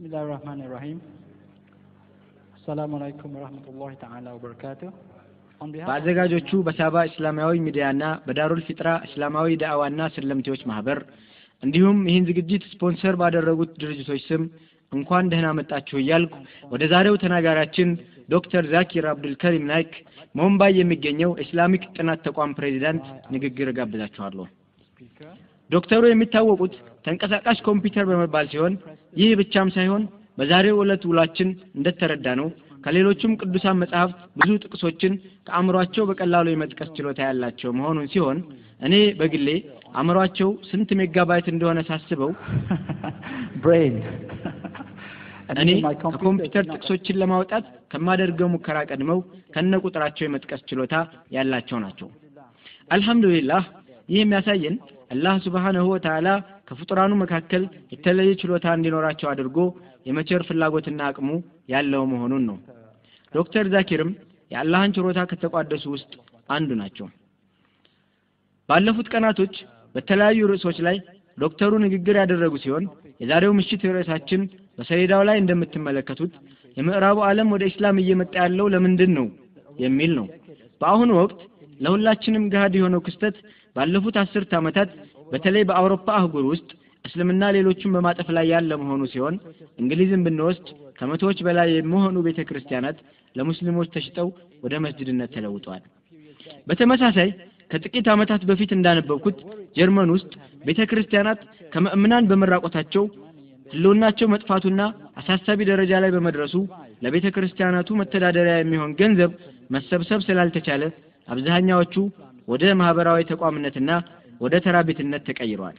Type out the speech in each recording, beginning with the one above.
بسم الله الرحمن الرحيم. السلام ورحمة الله تعالى وبركاته። በአዘጋጆቹ በሳባ እስላማዊ ሚዲያና በዳሩል ፊጥራ እስላማዊ ዳዕዋና ሰለምቴዎች ማህበር እንዲሁም ይህን ዝግጅት ስፖንሰር ባደረጉት ድርጅቶች ስም እንኳን ደህና መጣችሁ እያልኩ ወደ ዛሬው ተናጋሪያችን ዶክተር ዛኪር አብዱልከሪም ናይክ ሙምባይ የሚገኘው ኢስላሚክ ጥናት ተቋም ፕሬዚዳንት ንግግር እጋብዛችኋለሁ። ዶክተሩ የሚታወቁት ተንቀሳቃሽ ኮምፒውተር በመባል ሲሆን ይህ ብቻም ሳይሆን በዛሬው ዕለት ውሏችን እንደተረዳነው ከሌሎቹም ቅዱሳን መጽሐፍት ብዙ ጥቅሶችን ከአእምሯቸው በቀላሉ የመጥቀስ ችሎታ ያላቸው መሆኑን ሲሆን እኔ በግሌ አእምሯቸው ስንት ሜጋባይት እንደሆነ ሳስበው. እንደ እኔ ከኮምፒውተር ጥቅሶችን ለማውጣት ከማደርገው ሙከራ ቀድመው ከነ ቁጥራቸው የመጥቀስ ችሎታ ያላቸው ናቸው። አልሐምዱሊላህ ይህ የሚያሳየን አላህ ሱብሓነሁ ወተዓላ ከፍጡራኑ መካከል የተለየ ችሎታ እንዲኖራቸው አድርጎ የመቸር ፍላጎትና አቅሙ ያለው መሆኑን ነው። ዶክተር ዛኪርም የአላህን ችሮታ ከተቋደሱ ውስጥ አንዱ ናቸው። ባለፉት ቀናቶች በተለያዩ ርዕሶች ላይ ዶክተሩ ንግግር ያደረጉ ሲሆን የዛሬው ምሽት ርዕሳችን በሰሌዳው ላይ እንደምትመለከቱት የምዕራቡ ዓለም ወደ ኢስላም እየመጣ ያለው ለምንድን ነው የሚል ነው። በአሁኑ ወቅት ለሁላችንም ገሃድ የሆነው ክስተት ባለፉት አስርት ዓመታት በተለይ በአውሮፓ አህጉር ውስጥ እስልምና ሌሎቹን በማጠፍ ላይ ያለ መሆኑ ሲሆን እንግሊዝን ብንወስድ ከመቶዎች በላይ የሚሆኑ ቤተ ክርስቲያናት ለሙስሊሞች ተሽጠው ወደ መስጅድነት ተለውጠዋል። በተመሳሳይ ከጥቂት ዓመታት በፊት እንዳነበብኩት ጀርመን ውስጥ ቤተ ክርስቲያናት ከምእምናን በመራቆታቸው ህልውናቸው መጥፋቱና አሳሳቢ ደረጃ ላይ በመድረሱ ለቤተ ክርስቲያናቱ መተዳደሪያ የሚሆን ገንዘብ መሰብሰብ ስላልተቻለ አብዛኛዎቹ ወደ ማህበራዊ ተቋምነትና ወደ ተራ ቤትነት ተቀይረዋል።.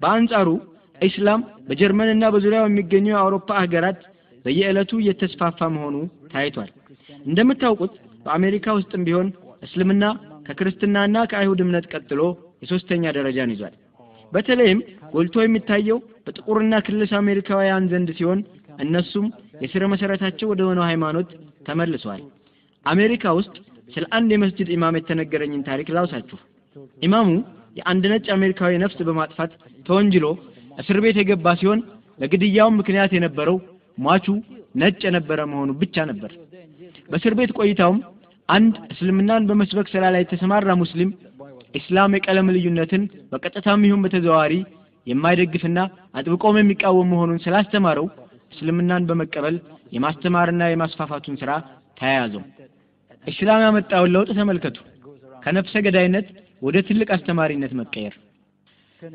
በአንጻሩ ኢስላም በጀርመንና በዙሪያው የሚገኙ የአውሮፓ ሀገራት በየዕለቱ እየተስፋፋ መሆኑ ታይቷል። እንደምታውቁት በአሜሪካ ውስጥም ቢሆን እስልምና ከክርስትናና ከአይሁድ እምነት ቀጥሎ የሶስተኛ ደረጃን ይዟል። በተለይም ጎልቶ የሚታየው በጥቁርና ክልስ አሜሪካውያን ዘንድ ሲሆን እነሱም የስረ መሰረታቸው ወደ ሆነው ሃይማኖት ተመልሰዋል። አሜሪካ ውስጥ ስለ አንድ የመስጅድ ኢማም የተነገረኝን ታሪክ ላውሳችሁ። ኢማሙ የአንድ ነጭ አሜሪካዊ ነፍስ በማጥፋት ተወንጅሎ እስር ቤት የገባ ሲሆን ለግድያውም ምክንያት የነበረው ሟቹ ነጭ የነበረ መሆኑ ብቻ ነበር። በእስር ቤት ቆይታውም አንድ እስልምናን በመስበክ ስራ ላይ የተሰማራ ሙስሊም ኢስላም የቀለም ልዩነትን በቀጥታም ይሁን በተዘዋዋሪ የማይደግፍና አጥብቆም የሚቃወም መሆኑን ስላስተማረው እስልምናን በመቀበል የማስተማርና የማስፋፋቱን ስራ ተያያዘው። ኢስላም ያመጣውን ለውጥ ተመልከቱ። ከነፍሰ ገዳይነት ወደ ትልቅ አስተማሪነት መቀየር።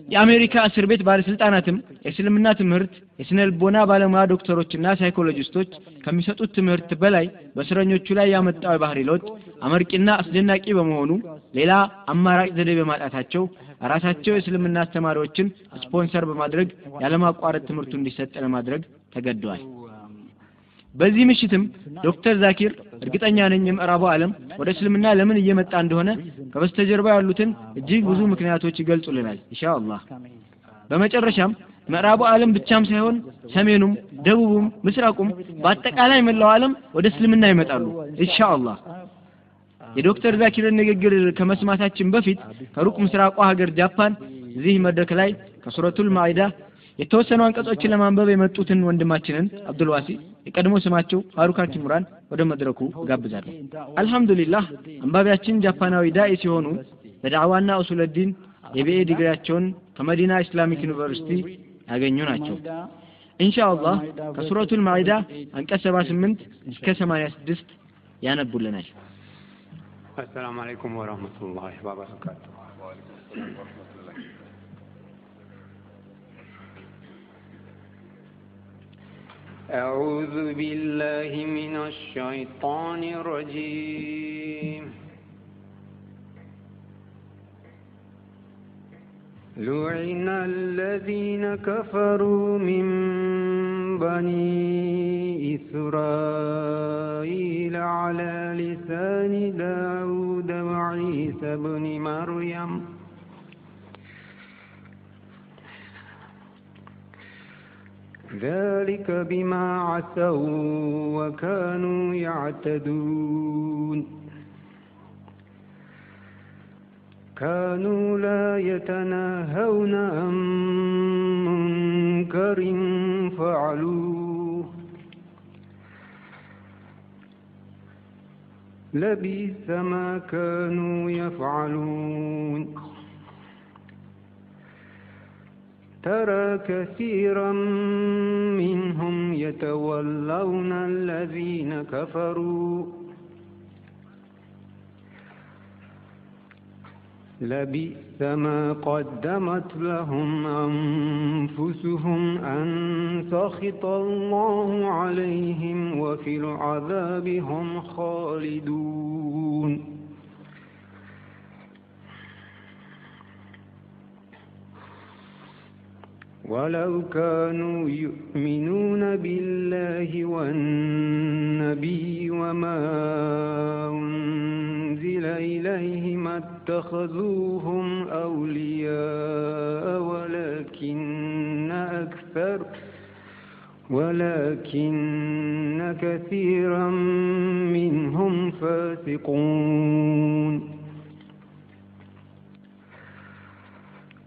የአሜሪካ እስር ቤት ባለስልጣናትም የእስልምና ትምህርት የስነ ልቦና ባለሙያ ዶክተሮችና ሳይኮሎጂስቶች ከሚሰጡት ትምህርት በላይ በእስረኞቹ ላይ ያመጣው የባህሪ ለውጥ አመርቂና አስደናቂ በመሆኑ ሌላ አማራጭ ዘዴ በማጣታቸው ራሳቸው የእስልምና አስተማሪዎችን ስፖንሰር በማድረግ ያለማቋረጥ ትምህርቱ እንዲሰጥ ለማድረግ ተገደዋል። በዚህ ምሽትም ዶክተር ዛኪር እርግጠኛ ነኝ የምዕራቡ ዓለም ወደ እስልምና ለምን እየመጣ እንደሆነ ከበስተጀርባ ያሉትን እጅግ ብዙ ምክንያቶች ይገልጹልናል ኢንሻአላህ። በመጨረሻም ምዕራቡ ዓለም ብቻም ሳይሆን ሰሜኑም፣ ደቡቡም፣ ምስራቁም በአጠቃላይ መላው ዓለም ወደ እስልምና ይመጣሉ ኢንሻአላህ። የዶክተር ዛኪርን ንግግር ከመስማታችን በፊት ከሩቅ ምስራቋ ሀገር ጃፓን እዚህ መድረክ ላይ ከሱረቱል ማኢዳ የተወሰኑ አንቀጾችን ለማንበብ የመጡትን ወንድማችንን አብዱልዋሲ የቀድሞ ስማቸው ፋሩካ ኪሙራን ወደ መድረኩ ጋብዛለሁ። አልሐምዱሊላህ አንባቢያችን ጃፓናዊ ዳኢ ሲሆኑ በዳዕዋና ኡሱለዲን የ BA ዲግሪያቸውን ከመዲና ኢስላሚክ ዩኒቨርሲቲ ያገኙ ናቸው። إن شاء الله ከሱረቱል ማዒዳ አንቀጽ 78 እስከ 86 ያነቡልናል። السلام عليكم ورحمة الله وبركاته። أعوذ بالله من الشيطان الرجيم. لعن الذين كفروا من بني إسرائيل على لسان داود وعيسى بن مريم. ذلك بما عسوا وكانوا يعتدون. كانوا لا يتناهون عن منكر فعلوه. لبئس ما كانوا يفعلون. ترى كثيرا منهم يتولون الذين كفروا. لبئس ما قدمت لهم أنفسهم أن سخط الله عليهم وفي العذاب هم خالدون. ولو كانوا يؤمنون بالله والنبي وما أنزل إليه ما اتخذوهم أولياء ولكن أكثر ولكن كثيرا منهم فاسقون.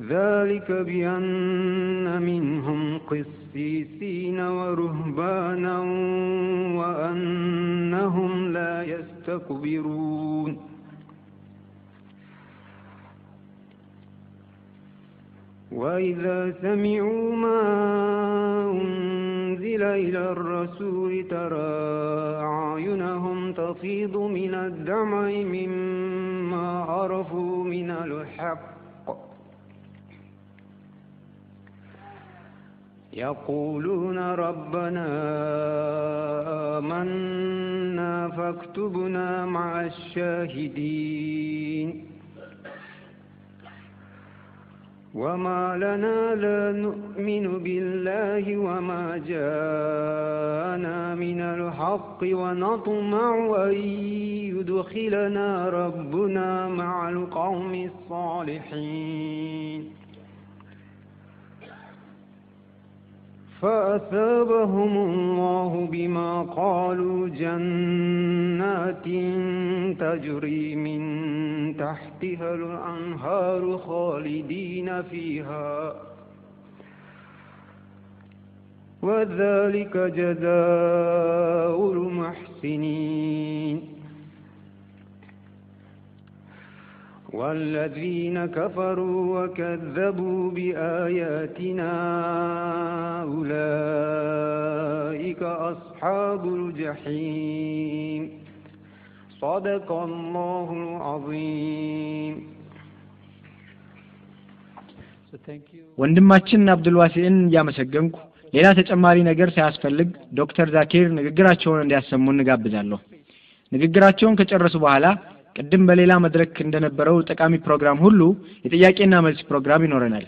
ذلك بأن منهم قسيسين ورهبانا وأنهم لا يستكبرون. وإذا سمعوا ما أنزل إلى الرسول ترى أعينهم تفيض من الدمع مما عرفوا من الحق. يقولون ربنا آمنا فاكتبنا مع الشاهدين. وما لنا لا نؤمن بالله وما جاءنا من الحق ونطمع أن يدخلنا ربنا مع القوم الصالحين. فأثابهم الله بما قالوا جنات تجري من تحتها الأنهار خالدين فيها. وذلك جزاء المحسنين. والذين كفروا وكذبوا بآياتنا أولئك أصحاب الجحيم صدق الله العظيم So thank you. ወንድማችን አብዱልዋሲዕን እያመሰገንኩ ሌላ ተጨማሪ ነገር ሳያስፈልግ ዶክተር ዛኪር ንግግራቸውን እንዲያሰሙ እንጋብዛለሁ። ንግግራቸውን ከጨረሱ በኋላ ቅድም በሌላ መድረክ እንደነበረው ጠቃሚ ፕሮግራም ሁሉ የጥያቄና መልስ ፕሮግራም ይኖረናል።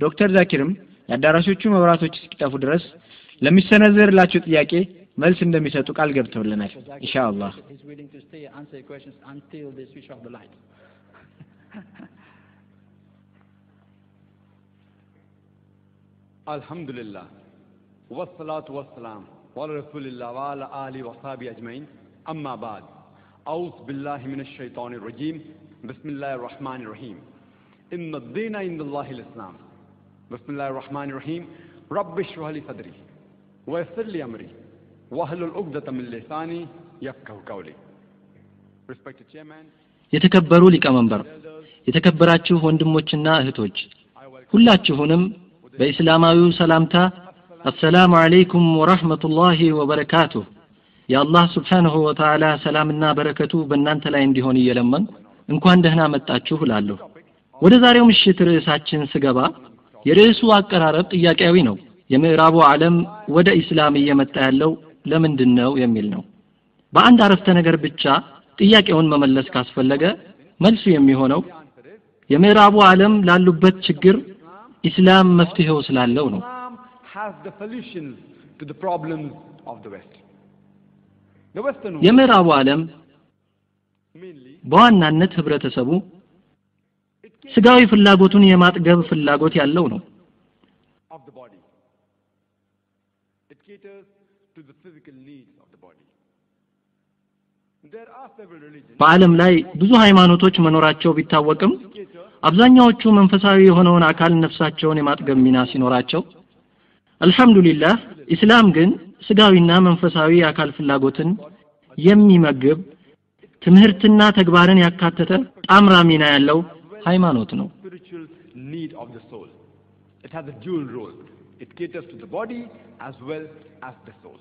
ዶክተር ዛኪርም የአዳራሾቹ መብራቶች እስኪጠፉ ድረስ ለሚሰነዘርላቸው ጥያቄ መልስ እንደሚሰጡ ቃል ገብተውልናል። ኢንሻአላህ። He's willing to stay and answer your questions until they أعوذ بالله من الشيطان الرجيم بسم الله الرحمن الرحيم إن الدين عند الله الإسلام بسم الله الرحمن الرحيم رب اشرح لي صدري ويسر لي أمري واحلل عقدة من لساني يفقه قولي Respected Chairman, የተከበሩ ሊቀመንበር፣ የተከበራችሁ ወንድሞችና እህቶች I welcome ሁላችሁንም በኢስላማዊው ሰላምታ አሰላሙ አለይኩም ወራህመቱላሂ ወበረካቱሁ የአላህ ስብሓንሁ ወተዓላ ሰላምና በረከቱ በእናንተ ላይ እንዲሆን እየለመንኩ እንኳን ደህና መጣችሁ እላለሁ። ወደ ዛሬው ምሽት ርዕሳችን ስገባ የርዕሱ አቀራረብ ጥያቄያዊ ነው። የምዕራቡ ዓለም ወደ ኢስላም እየመጣ ያለው ለምንድን ነው የሚል ነው። በአንድ አረፍተ ነገር ብቻ ጥያቄውን መመለስ ካስፈለገ መልሱ የሚሆነው የምዕራቡ ዓለም ላሉበት ችግር ኢስላም መፍትሄው ስላለው ነው። የምዕራቡ ዓለም በዋናነት ህብረተሰቡ ስጋዊ ፍላጎቱን የማጥገብ ፍላጎት ያለው ነው። በዓለም ላይ ብዙ ሃይማኖቶች መኖራቸው ቢታወቅም አብዛኛዎቹ መንፈሳዊ የሆነውን አካል ነፍሳቸውን የማጥገብ ሚና ሲኖራቸው አልሐምዱሊላህ ኢስላም ግን ስጋዊና መንፈሳዊ የአካል ፍላጎትን የሚመግብ ትምህርትና ተግባርን ያካተተ ጣምራ ሚና ያለው ሃይማኖት ነው። spiritual need of the soul. It has a dual role. It caters to the body as well as the soul.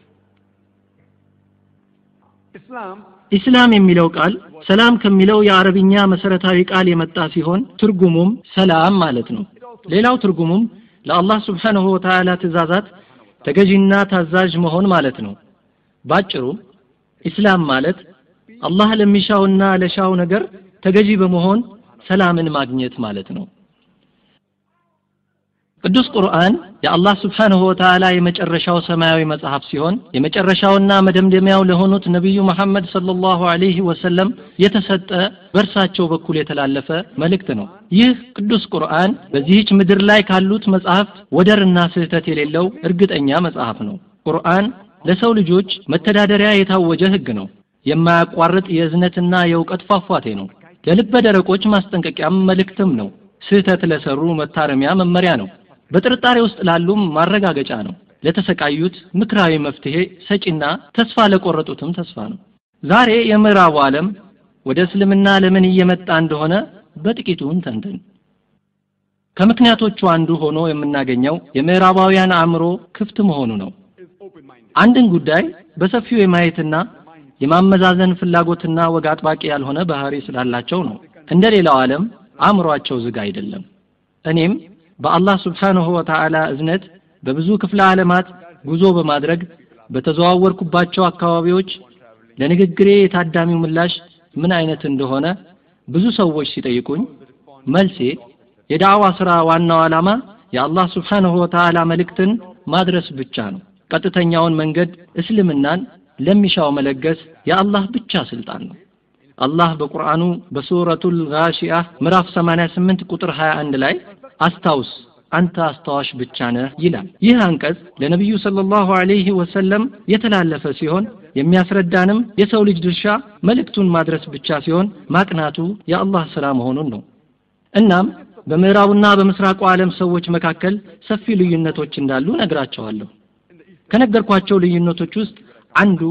Islam ኢስላም የሚለው ቃል ሰላም ከሚለው የአረብኛ መሰረታዊ ቃል የመጣ ሲሆን ትርጉሙም ሰላም ማለት ነው። ሌላው ትርጉሙም ለአላህ ስብሓንሁ ወተዓላ ትእዛዛት ተገዢና ታዛዥ መሆን ማለት ነው። ባጭሩ ኢስላም ማለት አላህ ለሚሻውና ለሻው ነገር ተገዢ በመሆን ሰላምን ማግኘት ማለት ነው። ቅዱስ ቁርአን የአላህ ስብሓንሁ ወተዓላ የመጨረሻው ሰማያዊ መጽሐፍ ሲሆን የመጨረሻውና መደምደሚያው ለሆኑት ነቢዩ መሐመድ ሰለላሁ ዐለይሂ ወሰለም የተሰጠ በእርሳቸው በኩል የተላለፈ መልእክት ነው። ይህ ቅዱስ ቁርአን በዚህች ምድር ላይ ካሉት መጽሐፍት ወደርና ስህተት የሌለው እርግጠኛ መጽሐፍ ነው። ቁርአን ለሰው ልጆች መተዳደሪያ የታወጀ ህግ ነው። የማያቋርጥ የእዝነትና የእውቀት ፏፏቴ ነው። ለልበ ደረቆች ማስጠንቀቂያም መልእክትም ነው። ስህተት ለሰሩ መታረሚያ መመሪያ ነው። በጥርጣሬ ውስጥ ላሉም ማረጋገጫ ነው። ለተሰቃዩት ምክራዊ መፍትሄ ሰጪና ተስፋ ለቆረጡትም ተስፋ ነው። ዛሬ የምዕራቡ ዓለም ወደ እስልምና ለምን እየመጣ እንደሆነ በጥቂቱ እንተንትን። ከምክንያቶቹ አንዱ ሆኖ የምናገኘው የምዕራባውያን አእምሮ ክፍት መሆኑ ነው።. አንድን ጉዳይ በሰፊው የማየትና የማመዛዘን ፍላጎትና ወግ አጥባቂ ያልሆነ ባህሪ ስላላቸው ነው። እንደ ሌላው ዓለም አእምሯቸው ዝግ አይደለም። እኔም በአላህ ስብሓንሁ ወተዓላ እዝነት በብዙ ክፍለ ዓለማት ጉዞ በማድረግ በተዘዋወርኩባቸው አካባቢዎች ለንግግሬ የታዳሚው ምላሽ ምን አይነት እንደሆነ ብዙ ሰዎች ሲጠይቁኝ መልሴ የዳዕዋ ሥራ ዋናው ዓላማ የአላህ ስብሓንሁ ወተዓላ መልእክትን ማድረስ ብቻ ነው። ቀጥተኛውን መንገድ እስልምናን ለሚሻው መለገስ የአላህ ብቻ ስልጣን ነው። አላህ በቁርአኑ በሱረቱል ጋሺያ ምዕራፍ 88 ቁጥር 21 ላይ አስታውስ አንተ አስታዋሽ ብቻ ነህ ይላል። ይህ አንቀጽ ለነቢዩ ሰለላሁ ዐለይሂ ወሰለም የተላለፈ ሲሆን የሚያስረዳንም የሰው ልጅ ድርሻ መልእክቱን ማድረስ ብቻ ሲሆን ማቅናቱ የአላህ ሥራ መሆኑን ነው። እናም በምዕራቡና በምስራቁ ዓለም ሰዎች መካከል ሰፊ ልዩነቶች እንዳሉ ነግራቸዋለሁ። ከነገርኳቸው ልዩነቶች ውስጥ አንዱ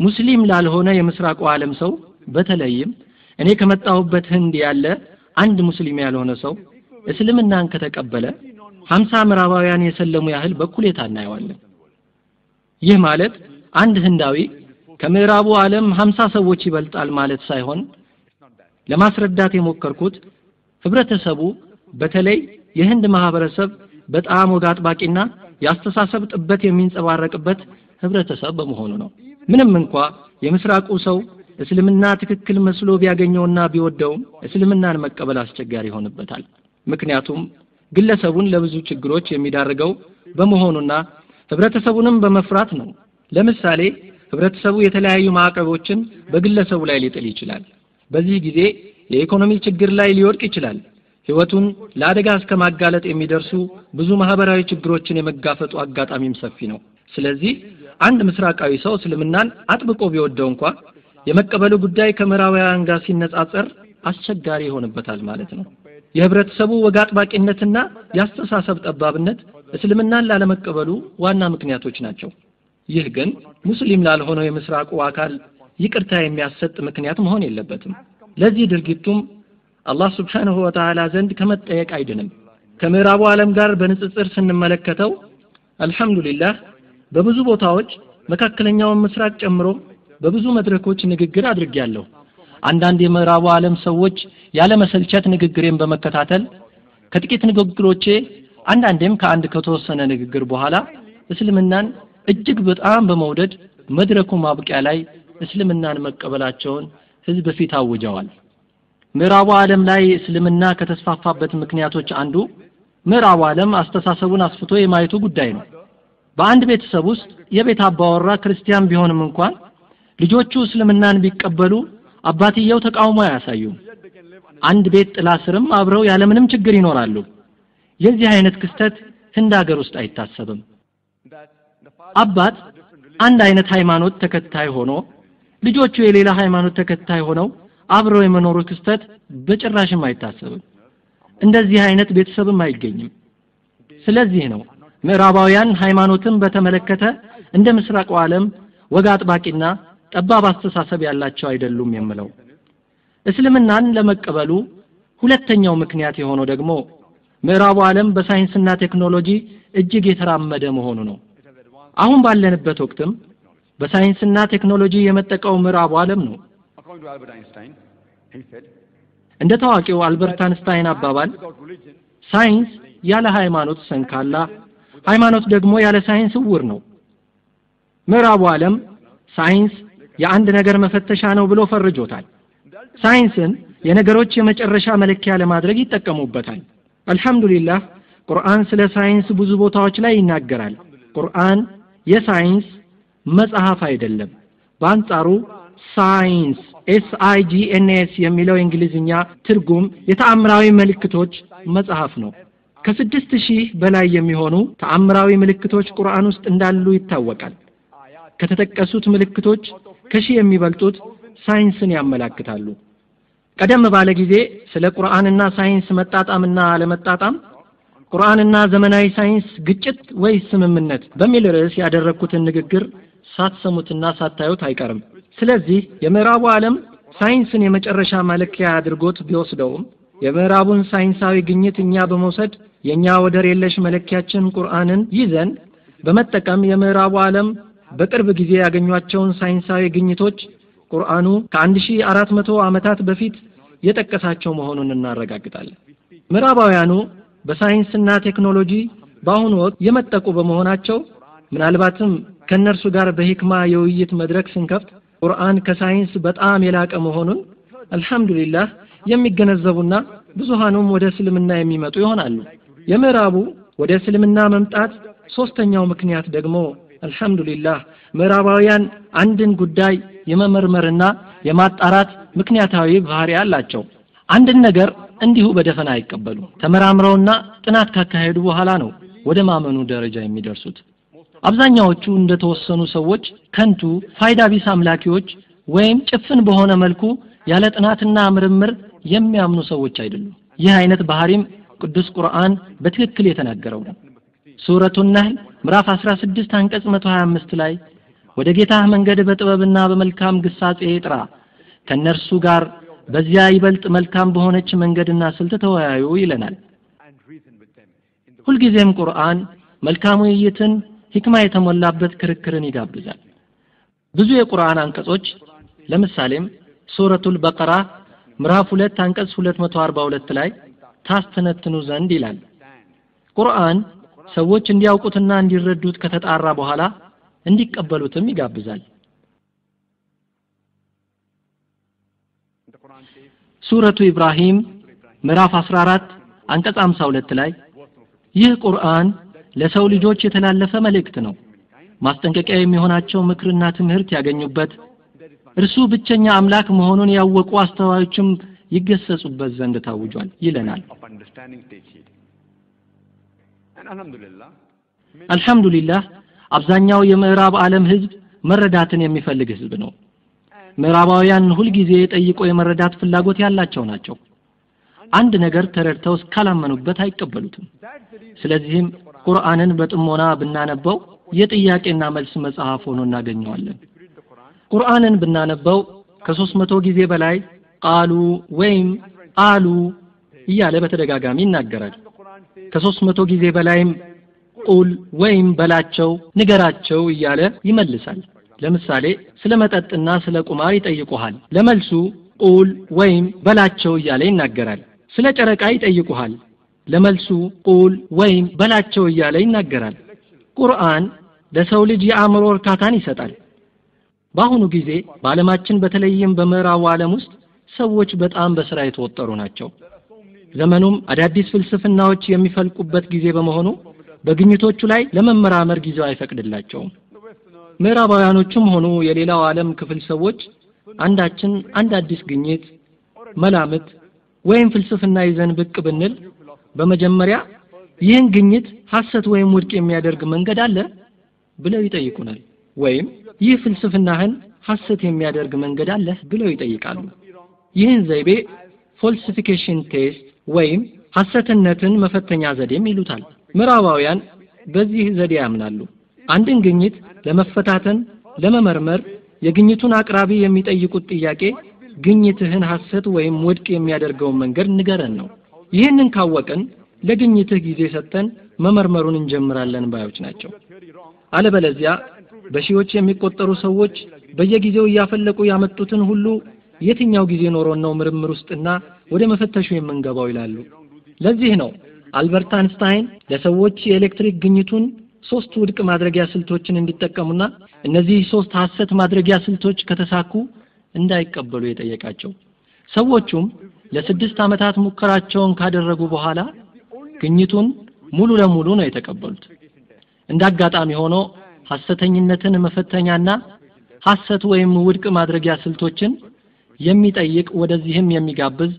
ሙስሊም ላልሆነ የምስራቁ ዓለም ሰው በተለይም እኔ ከመጣሁበት ህንድ ያለ አንድ ሙስሊም ያልሆነ ሰው እስልምናን ከተቀበለ ሀምሳ ምዕራባውያን የሰለሙ ያህል በኩሌታ እናየዋለን። ይህ ማለት አንድ ህንዳዊ ከምዕራቡ ዓለም ሀምሳ ሰዎች ይበልጣል ማለት ሳይሆን ለማስረዳት የሞከርኩት ህብረተሰቡ በተለይ የህንድ ማህበረሰብ በጣም ወግ አጥባቂና የአስተሳሰብ ጥበት የሚንጸባረቅበት ህብረተሰብ በመሆኑ ነው። ምንም እንኳ የምስራቁ ሰው እስልምና ትክክል መስሎ ቢያገኘውና ቢወደውም እስልምናን መቀበል አስቸጋሪ ይሆንበታል። ምክንያቱም ግለሰቡን ለብዙ ችግሮች የሚዳርገው በመሆኑና ህብረተሰቡንም በመፍራት ነው። ለምሳሌ ህብረተሰቡ የተለያዩ ማዕቀቦችን በግለሰቡ ላይ ሊጥል ይችላል። በዚህ ጊዜ የኢኮኖሚ ችግር ላይ ሊወድቅ ይችላል። ህይወቱን ለአደጋ እስከ ማጋለጥ የሚደርሱ ብዙ ማህበራዊ ችግሮችን የመጋፈጡ አጋጣሚም ሰፊ ነው። ስለዚህ አንድ ምስራቃዊ ሰው እስልምናን አጥብቆ ቢወደው እንኳ የመቀበሉ ጉዳይ ከምዕራባውያን ጋር ሲነጻጸር አስቸጋሪ ይሆንበታል ማለት ነው። የህብረተሰቡ ወግ አጥባቂነትና የአስተሳሰብ ጠባብነት እስልምናን ላለመቀበሉ ዋና ምክንያቶች ናቸው። ይህ ግን ሙስሊም ላልሆነው የምስራቁ አካል ይቅርታ የሚያሰጥ ምክንያት መሆን የለበትም። ለዚህ ድርጊቱም አላህ ስብሓንሁ ወተዓላ ዘንድ ከመጠየቅ አይድንም። ከምዕራቡ ዓለም ጋር በንጽጽር ስንመለከተው አልሐምዱሊላህ በብዙ ቦታዎች መካከለኛውን ምስራቅ ጨምሮ በብዙ መድረኮች ንግግር አድርጌያለሁ። አንዳንድ የምዕራቡ ዓለም ሰዎች ያለ መሰልቸት ንግግሬን በመከታተል ከጥቂት ንግግሮቼ አንዳንዴም ከአንድ ከተወሰነ ንግግር በኋላ እስልምናን እጅግ በጣም በመውደድ መድረኩ ማብቂያ ላይ እስልምናን መቀበላቸውን ህዝብ ፊት አውጀዋል። ምዕራቡ ዓለም ላይ እስልምና ከተስፋፋበት ምክንያቶች አንዱ ምዕራቡ ዓለም አስተሳሰቡን አስፍቶ የማየቱ ጉዳይ ነው። በአንድ ቤተሰብ ውስጥ የቤት አባወራ ክርስቲያን ቢሆንም እንኳን ልጆቹ እስልምናን ቢቀበሉ አባትየው ተቃውሞ አያሳዩም። አንድ ቤት ጥላ ስርም አብረው ያለምንም ችግር ይኖራሉ። የዚህ አይነት ክስተት ህንድ ሀገር ውስጥ አይታሰብም። አባት አንድ አይነት ሃይማኖት ተከታይ ሆኖ ልጆቹ የሌላ ሃይማኖት ተከታይ ሆነው አብረው የመኖሩ ክስተት በጭራሽም አይታሰብም። እንደዚህ አይነት ቤተሰብም አይገኝም። ስለዚህ ነው ምዕራባውያን ሃይማኖትን በተመለከተ እንደ ምስራቁ ዓለም ወግ አጥባቂና ጠባብ አስተሳሰብ ያላቸው አይደሉም የምለው። እስልምናን ለመቀበሉ ሁለተኛው ምክንያት የሆነው ደግሞ ምዕራቡ ዓለም በሳይንስና ቴክኖሎጂ እጅግ የተራመደ መሆኑ ነው። አሁን ባለንበት ወቅትም በሳይንስና ቴክኖሎጂ የመጠቀው ምዕራቡ ዓለም ነው። እንደ ታዋቂው አልበርት አንስታይን አባባል ሳይንስ ያለ ሃይማኖት ሰንካላ፣ ሃይማኖት ደግሞ ያለ ሳይንስ እውር ነው። ምዕራቡ ዓለም ሳይንስ የአንድ ነገር መፈተሻ ነው ብሎ ፈርጆታል። ሳይንስን የነገሮች የመጨረሻ መለኪያ ለማድረግ ይጠቀሙበታል። الحمد لله ቁርአን ስለ ሳይንስ ብዙ ቦታዎች ላይ ይናገራል። ቁርአን የሳይንስ መጽሐፍ አይደለም። በአንጻሩ signs S I የሚለው የእንግሊዝኛ ትርጉም የተአምራዊ ምልክቶች መጽሐፍ ነው። ከስድስት ሺህ በላይ የሚሆኑ ተአምራዊ ምልክቶች ቁርአን ውስጥ እንዳሉ ይታወቃል። ከተጠቀሱት ምልክቶች ከሺህ የሚበልጡት ሳይንስን ያመላክታሉ። ቀደም ባለ ጊዜ ስለ ቁርአንና ሳይንስ መጣጣምና አለመጣጣም ቁርአንና ዘመናዊ ሳይንስ ግጭት ወይስ ስምምነት በሚል ርዕስ ያደረግኩትን ንግግር ሳትሰሙትና ሳታዩት አይቀርም። ስለዚህ የምዕራቡ ዓለም ሳይንስን የመጨረሻ መለኪያ አድርጎት ቢወስደውም የምዕራቡን ሳይንሳዊ ግኝት እኛ በመውሰድ የእኛ ወደር የለሽ መለኪያችን ቁርአንን ይዘን በመጠቀም የምዕራቡ ዓለም በቅርብ ጊዜ ያገኟቸውን ሳይንሳዊ ግኝቶች ቁርአኑ ከ1400 ዓመታት በፊት የጠቀሳቸው መሆኑን እናረጋግጣለን። ምዕራባውያኑ በሳይንስና ቴክኖሎጂ በአሁኑ ወቅት የመጠቁ በመሆናቸው ምናልባትም ከእነርሱ ጋር በሂክማ የውይይት መድረክ ስንከፍት ቁርአን ከሳይንስ በጣም የላቀ መሆኑን አልሐምዱሊላህ የሚገነዘቡና ብዙሃኑም ወደ እስልምና የሚመጡ ይሆናሉ። የምዕራቡ ወደ እስልምና መምጣት ሶስተኛው ምክንያት ደግሞ አልሐምዱሊላህ ምዕራባውያን አንድን ጉዳይ የመመርመርና የማጣራት ምክንያታዊ ባህሪ አላቸው። አንድን ነገር እንዲሁ በደፈና አይቀበሉም። ተመራምረውና ጥናት ካካሄዱ በኋላ ነው ወደ ማመኑ ደረጃ የሚደርሱት። አብዛኛዎቹ እንደተወሰኑ ሰዎች ከንቱ ፋይዳ ቢስ አምላኪዎች ወይም ጭፍን በሆነ መልኩ ያለ ጥናትና ምርምር የሚያምኑ ሰዎች አይደሉም። ይህ አይነት ባህሪም ቅዱስ ቁርአን በትክክል የተናገረው ነው። ሱረቱ ነህል ምዕራፍ 16 አንቀጽ 125 ላይ ወደ ጌታህ መንገድ በጥበብና በመልካም ግሳጼ ጥራ፣ ከእነርሱ ጋር በዚያ ይበልጥ መልካም በሆነች መንገድና ስልት ተወያዩ ይለናል። ሁልጊዜም ቁርአን መልካም ውይይትን፣ ሂክማ የተሞላበት ክርክርን ይጋብዛል። ብዙ የቁርአን አንቀጾች ለምሳሌም ሱረቱል በቀራ ምዕራፍ 2 አንቀጽ 242 ላይ ታስተነትኑ ዘንድ ይላል። ቁርአን ሰዎች እንዲያውቁትና እንዲረዱት ከተጣራ በኋላ እንዲቀበሉትም ይጋብዛል። ሱረቱ ኢብራሂም ምዕራፍ 14 አንቀጽ 52 ላይ ይህ ቁርአን ለሰው ልጆች የተላለፈ መልእክት ነው፣ ማስጠንቀቂያ የሚሆናቸው ምክርና ትምህርት ያገኙበት እርሱ ብቸኛ አምላክ መሆኑን ያወቁ አስተዋዮችም ይገሰጹበት ዘንድ ታውጇል ይለናል። አልሐምዱሊላህ አብዛኛው የምዕራብ ዓለም ህዝብ መረዳትን የሚፈልግ ህዝብ ነው። ምዕራባውያን ሁልጊዜ ጠይቆ የመረዳት ፍላጎት ያላቸው ናቸው። አንድ ነገር ተረድተው እስካላመኑበት አይቀበሉትም። ስለዚህም ቁርአንን በጥሞና ብናነበው የጥያቄና መልስ መጽሐፍ ሆኖ እናገኘዋለን። ቁርአንን ብናነበው ከሦስት መቶ ጊዜ በላይ ቃሉ ወይም አሉ እያለ በተደጋጋሚ ይናገራል። ከሦስት መቶ ጊዜ በላይም ቁል ወይም በላቸው ንገራቸው እያለ ይመልሳል። ለምሳሌ ስለ መጠጥና ስለ ቁማር ይጠይቁሃል። ለመልሱ ቁል ወይም በላቸው እያለ ይናገራል። ስለ ጨረቃ ይጠይቁሃል። ለመልሱ ቁል ወይም በላቸው እያለ ይናገራል። ቁርአን ለሰው ልጅ የአእምሮ እርካታን ይሰጣል። በአሁኑ ጊዜ በዓለማችን በተለይም በምዕራቡ ዓለም ውስጥ ሰዎች በጣም በስራ የተወጠሩ ናቸው። ዘመኑም አዳዲስ ፍልስፍናዎች የሚፈልቁበት ጊዜ በመሆኑ በግኝቶቹ ላይ ለመመራመር ጊዜው አይፈቅድላቸውም። ምዕራባውያኖቹም ሆኑ የሌላው ዓለም ክፍል ሰዎች አንዳችን አንድ አዲስ ግኝት፣ መላምት ወይም ፍልስፍና ይዘን ብቅ ብንል በመጀመሪያ ይህን ግኝት ሐሰት ወይም ውድቅ የሚያደርግ መንገድ አለ ብለው ይጠይቁናል። ወይም ይህ ፍልስፍናህን ሐሰት የሚያደርግ መንገድ አለ ብለው ይጠይቃሉ። ይህን ዘይቤ falsification test ወይም ሐሰትነትን መፈተኛ ዘዴም ይሉታል። ምዕራባውያን በዚህ ዘዴ ያምናሉ። አንድን ግኝት ለመፈታተን ለመመርመር የግኝቱን አቅራቢ የሚጠይቁት ጥያቄ ግኝትህን ሐሰት ወይም ውድቅ የሚያደርገውን መንገድ ንገረን ነው። ይህንን ካወቅን ለግኝትህ ጊዜ ሰጥተን መመርመሩን እንጀምራለን ባዮች ናቸው። አለበለዚያ በሺዎች የሚቆጠሩ ሰዎች በየጊዜው እያፈለቁ ያመጡትን ሁሉ የትኛው ጊዜ ኖሮን ነው ምርምር ውስጥና ወደ መፈተሹ የምንገባው ይላሉ። ለዚህ ነው አልበርት አንስታይን ለሰዎች የኤሌክትሪክ ግኝቱን ሶስት ውድቅ ማድረጊያ ስልቶችን እንዲጠቀሙና እነዚህ ሶስት ሐሰት ማድረጊያ ስልቶች ከተሳኩ እንዳይቀበሉ የጠየቃቸው። ሰዎቹም ለስድስት ዓመታት ሙከራቸውን ካደረጉ በኋላ ግኝቱን ሙሉ ለሙሉ ነው የተቀበሉት። እንደ አጋጣሚ ሆኖ ሐሰተኝነትን መፈተኛና ሐሰት ወይም ውድቅ ማድረጊያ ስልቶችን የሚጠይቅ ወደዚህም የሚጋብዝ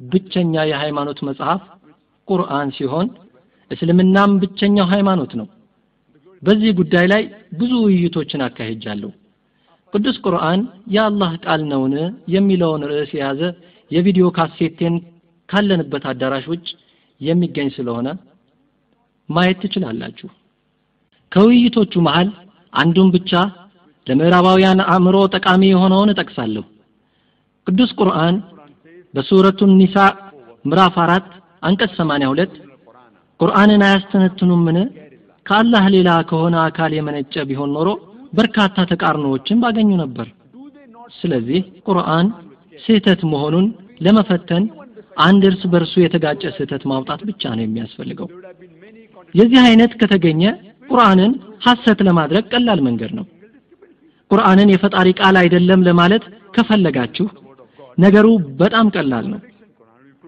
ብቸኛ የሃይማኖት መጽሐፍ ቁርአን ሲሆን እስልምናም ብቸኛው ሃይማኖት ነው። በዚህ ጉዳይ ላይ ብዙ ውይይቶችን አካሂጃለሁ። ቅዱስ ቁርአን የአላህ ቃል ነውን የሚለውን ርዕስ የያዘ የቪዲዮ ካሴቴን ካለንበት አዳራሽ ውጭ የሚገኝ ስለሆነ ማየት ትችላላችሁ። ከውይይቶቹ መሃል አንዱን ብቻ ለምዕራባውያን አእምሮ ጠቃሚ የሆነውን እጠቅሳለሁ። ቅዱስ ቁርአን በሱረቱ ኒሳ ምዕራፍ አራት አንቀጽ 82 ቁርአንን አያስተነትኑምን? ከአላህ ሌላ ከሆነ አካል የመነጨ ቢሆን ኖሮ በርካታ ተቃርኖዎችን ባገኙ ነበር። ስለዚህ ቁርአን ስህተት መሆኑን ለመፈተን አንድ እርስ በርሱ የተጋጨ ስህተት ማውጣት ብቻ ነው የሚያስፈልገው። የዚህ አይነት ከተገኘ ቁርአንን ሐሰት ለማድረግ ቀላል መንገድ ነው። ቁርአንን የፈጣሪ ቃል አይደለም ለማለት ከፈለጋችሁ ነገሩ በጣም ቀላል ነው።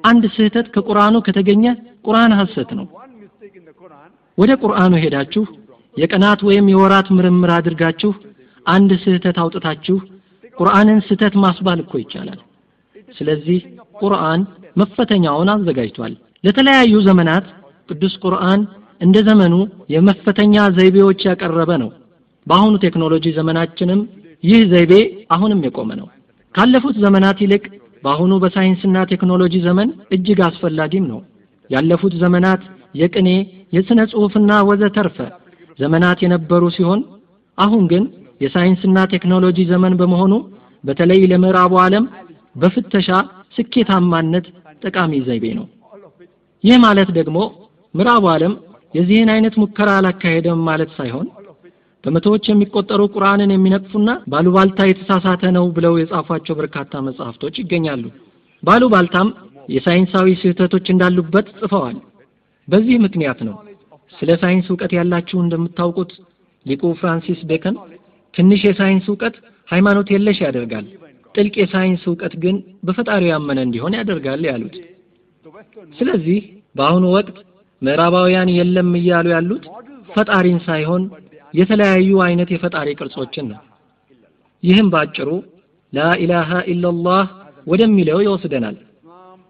አንድ ስህተት ከቁርአኑ ከተገኘ ቁርአን ሐሰት ነው። ወደ ቁርአኑ ሄዳችሁ የቀናት ወይም የወራት ምርምር አድርጋችሁ አንድ ስህተት አውጥታችሁ ቁርአንን ስህተት ማስባል እኮ ይቻላል። ስለዚህ ቁርአን መፈተኛውን አዘጋጅቷል። ለተለያዩ ዘመናት ቅዱስ ቁርአን እንደ ዘመኑ የመፈተኛ ዘይቤዎች ያቀረበ ነው። በአሁኑ ቴክኖሎጂ ዘመናችንም ይህ ዘይቤ አሁንም የቆመ ነው። ካለፉት ዘመናት ይልቅ በአሁኑ በሳይንስና ቴክኖሎጂ ዘመን እጅግ አስፈላጊም ነው። ያለፉት ዘመናት የቅኔ የሥነ ጽሑፍና ወዘተርፈ ዘመናት የነበሩ ሲሆን አሁን ግን የሳይንስና ቴክኖሎጂ ዘመን በመሆኑ በተለይ ለምዕራቡ ዓለም በፍተሻ ስኬታማነት ጠቃሚ ዘይቤ ነው። ይህ ማለት ደግሞ ምዕራቡ ዓለም የዚህን አይነት ሙከራ አላካሄደም ማለት ሳይሆን በመቶዎች የሚቆጠሩ ቁርአንን የሚነቅፉና ባሉባልታ የተሳሳተ ነው ብለው የጻፏቸው በርካታ መጽሐፍቶች ይገኛሉ። ባሉባልታም የሳይንሳዊ ስህተቶች እንዳሉበት ጽፈዋል። በዚህ ምክንያት ነው ስለ ሳይንስ እውቀት ያላችሁ እንደምታውቁት ሊቁ ፍራንሲስ ቤከን ትንሽ የሳይንስ እውቀት ሃይማኖት የለሽ ያደርጋል፣ ጥልቅ የሳይንስ እውቀት ግን በፈጣሪው ያመነ እንዲሆን ያደርጋል ያሉት። ስለዚህ በአሁኑ ወቅት ምዕራባውያን የለም እያሉ ያሉት ፈጣሪን ሳይሆን የተለያዩ አይነት የፈጣሪ ቅርጾችን ነው። ይህም ባጭሩ ላኢላሃ ኢላላህ ወደሚለው ይወስደናል።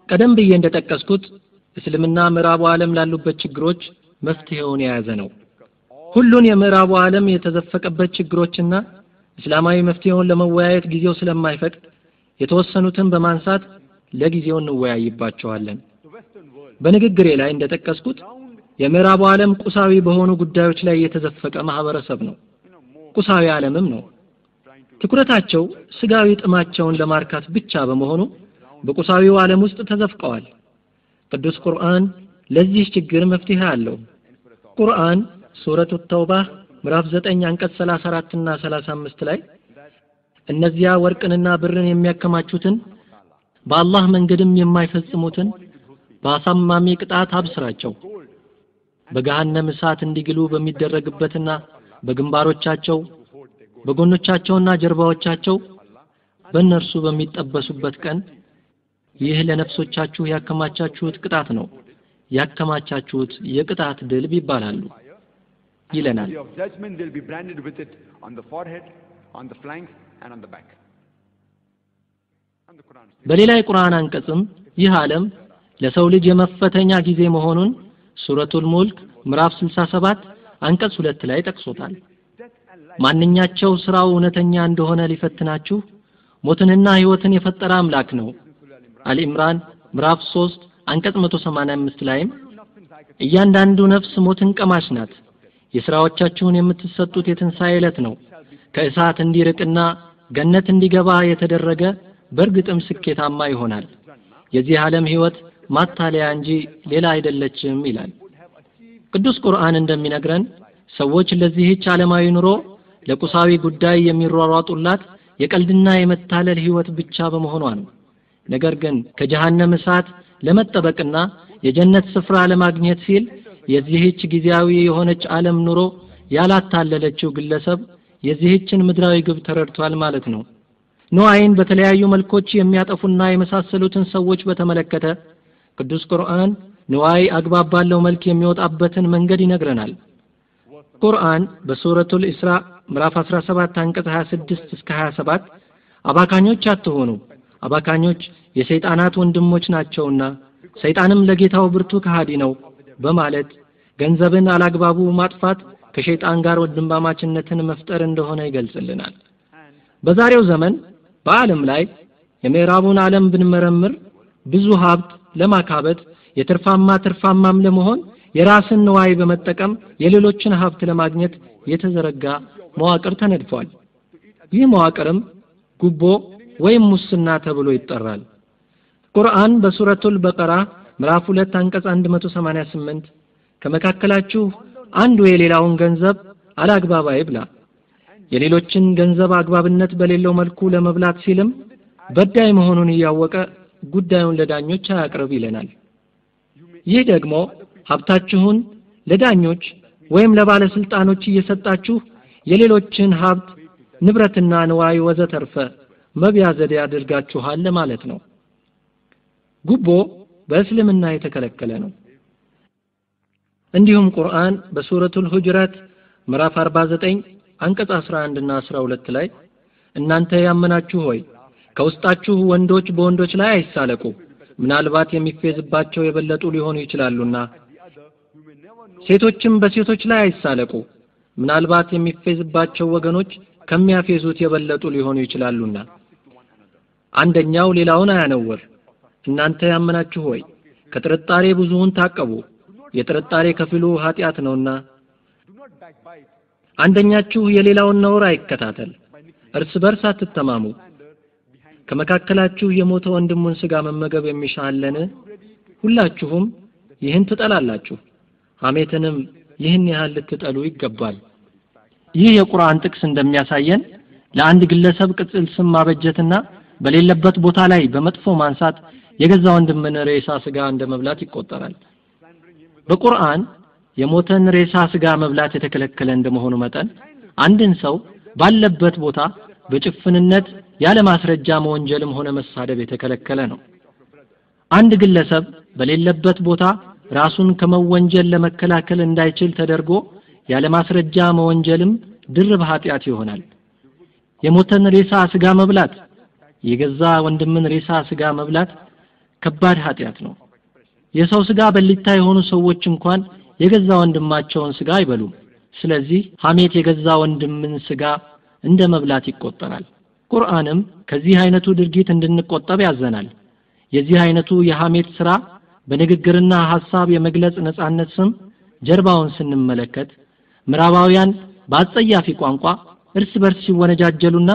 ቀደም ብዬ እንደጠቀስኩት እስልምና ምዕራቡ ዓለም ላሉበት ችግሮች መፍትሄውን የያዘ ነው። ሁሉን የምዕራቡ ዓለም የተዘፈቀበት ችግሮችና እስላማዊ መፍትሄውን ለመወያየት ጊዜው ስለማይፈቅድ የተወሰኑትን በማንሳት ለጊዜው እንወያይባቸዋለን። በንግግሬ ላይ እንደጠቀስኩት የምዕራቡ ዓለም ቁሳዊ በሆኑ ጉዳዮች ላይ የተዘፈቀ ማህበረሰብ ነው። ቁሳዊ ዓለምም ነው። ትኩረታቸው ስጋዊ ጥማቸውን ለማርካት ብቻ በመሆኑ በቁሳዊው ዓለም ውስጥ ተዘፍቀዋል። ቅዱስ ቁርአን ለዚህ ችግር መፍትሄ አለው። ቁርአን ሱረቱ ተውባህ ምዕራፍ 9 አንቀጽ 34 እና 35 ላይ እነዚያ ወርቅንና ብርን የሚያከማቹትን በአላህ መንገድም የማይፈጽሙትን በአሳማሚ ቅጣት አብስራቸው በገሃነም እሳት እንዲግሉ በሚደረግበትና በግንባሮቻቸው በጎኖቻቸውና ጀርባዎቻቸው በእነርሱ በሚጠበሱበት ቀን ይህ ለነፍሶቻችሁ ያከማቻችሁት ቅጣት ነው። ያከማቻችሁት የቅጣት ድልብ ይባላሉ ይለናል። በሌላ የቁርአን አንቀጽም ይህ ዓለም ለሰው ልጅ የመፈተኛ ጊዜ መሆኑን ሱረቱል ሙልክ ምዕራፍ 67 አንቀጽ ሁለት ላይ ጠቅሶታል። ማንኛቸው ስራው እውነተኛ እንደሆነ ሊፈትናችሁ? ሞትንና ህይወትን የፈጠረ አምላክ ነው። አልኢምራን ምዕራፍ 3 አንቀጽ 185 ላይም እያንዳንዱ ነፍስ ሞትን ቀማሽ ናት። የሥራዎቻችሁን የምትሰጡት የትንሣኤ ዕለት ነው። ከእሳት እንዲርቅና ገነት እንዲገባ የተደረገ በእርግጥም ስኬታማ ይሆናል። የዚህ ዓለም ህይወት ማታለያ እንጂ ሌላ አይደለችም ይላል። ቅዱስ ቁርአን እንደሚነግረን ሰዎች ለዚህች ዓለማዊ ኑሮ ለቁሳዊ ጉዳይ የሚሯሯጡላት የቀልድና የመታለል ህይወት ብቻ በመሆኗ ነው። ነገር ግን ከጀሃነም እሳት ለመጠበቅና የጀነት ስፍራ ለማግኘት ሲል የዚህች ጊዜያዊ የሆነች ዓለም ኑሮ ያላታለለችው ግለሰብ የዚህችን ምድራዊ ግብ ተረድቷል ማለት ነው። ንዋይን በተለያዩ መልኮች የሚያጠፉና የመሳሰሉትን ሰዎች በተመለከተ ቅዱስ ቁርአን ንዋይ አግባብ ባለው መልክ የሚወጣበትን መንገድ ይነግረናል። ቁርአን በሱረቱል ኢስራ ምዕራፍ 17 አንቀጽ 26 እስከ 27 አባካኞች አትሆኑ አባካኞች የሰይጣናት ወንድሞች ናቸውና ሰይጣንም ለጌታው ብርቱ ከሃዲ ነው በማለት ገንዘብን አላግባቡ ማጥፋት ከሸይጣን ጋር ወንድማማችነትን መፍጠር እንደሆነ ይገልጽልናል። በዛሬው ዘመን በዓለም ላይ የምዕራቡን ዓለም ብንመረምር ብዙ ሀብት ለማካበት የትርፋማ ትርፋማም ለመሆን የራስን ንዋይ በመጠቀም የሌሎችን ሀብት ለማግኘት የተዘረጋ መዋቅር ተነድፏል። ይህ መዋቅርም ጉቦ ወይም ሙስና ተብሎ ይጠራል። ቁርአን በሱረቱል በቀራ ምዕራፍ 2 አንቀጽ 188 ከመካከላችሁ አንዱ የሌላውን ገንዘብ አላግባብ አይብላ። የሌሎችን ገንዘብ አግባብነት በሌለው መልኩ ለመብላት ሲልም በዳይ መሆኑን እያወቀ ጉዳዩን ለዳኞች አያቅርብ ይለናል። ይህ ደግሞ ሀብታችሁን ለዳኞች ወይም ለባለስልጣኖች እየሰጣችሁ የሌሎችን ሀብት ንብረትና ንዋይ ወዘተርፈ መብያ ዘዴ አድርጋችኋል ማለት ነው። ጉቦ በእስልምና የተከለከለ ነው። እንዲሁም ቁርአን በሱረቱል ሁጅራት ምዕራፍ 49 አንቀጽ 11 እና 12 ላይ እናንተ ያመናችሁ ሆይ ከውስጣችሁ ወንዶች በወንዶች ላይ አይሳለቁ። ምናልባት የሚፌዝባቸው የበለጡ ሊሆኑ ይችላሉና። ሴቶችም በሴቶች ላይ አይሳለቁ። ምናልባት የሚፌዝባቸው ወገኖች ከሚያፌዙት የበለጡ ሊሆኑ ይችላሉና። አንደኛው ሌላውን አያነውር። እናንተ ያመናችሁ ሆይ ከጥርጣሬ ብዙውን ታቀቡ። የጥርጣሬ ከፊሉ ኃጢአት ነውና። አንደኛችሁ የሌላውን ነውር አይከታተል። እርስ በርስ አትተማሙ ከመካከላችሁ የሞተ ወንድሙን ስጋ መመገብ የሚሻ አለን? ሁላችሁም ይህን ትጠላላችሁ ሐሜትንም ይህን ያህል ልትጠሉ ይገባል። ይህ የቁርአን ጥቅስ እንደሚያሳየን ለአንድ ግለሰብ ቅጽል ስም ማበጀትና በሌለበት ቦታ ላይ በመጥፎ ማንሳት የገዛ ወንድምን ሬሳ ስጋ እንደ መብላት ይቆጠራል። በቁርአን የሞተን ሬሳ ስጋ መብላት የተከለከለ እንደመሆኑ መጠን አንድን ሰው ባለበት ቦታ በጭፍንነት ያለ ማስረጃ መወንጀልም ሆነ መሳደብ የተከለከለ ነው። አንድ ግለሰብ በሌለበት ቦታ ራሱን ከመወንጀል ለመከላከል እንዳይችል ተደርጎ ያለ ማስረጃ መወንጀልም ድርብ ኃጢአት ይሆናል። የሞተን ሬሳ ስጋ መብላት የገዛ ወንድምን ሬሳ ስጋ መብላት ከባድ ኃጢአት ነው። የሰው ስጋ በሊታ የሆኑ ሰዎች እንኳን የገዛ ወንድማቸውን ስጋ አይበሉም። ስለዚህ ሐሜት የገዛ ወንድምን ስጋ እንደ መብላት ይቆጠራል ቁርአንም ከዚህ አይነቱ ድርጊት እንድንቆጠብ ያዘናል። የዚህ አይነቱ የሐሜት ስራ በንግግርና ሐሳብ የመግለጽ ነጻነት ስም ጀርባውን ስንመለከት ምዕራባውያን በአጸያፊ ቋንቋ እርስ በርስ ሲወነጃጀሉና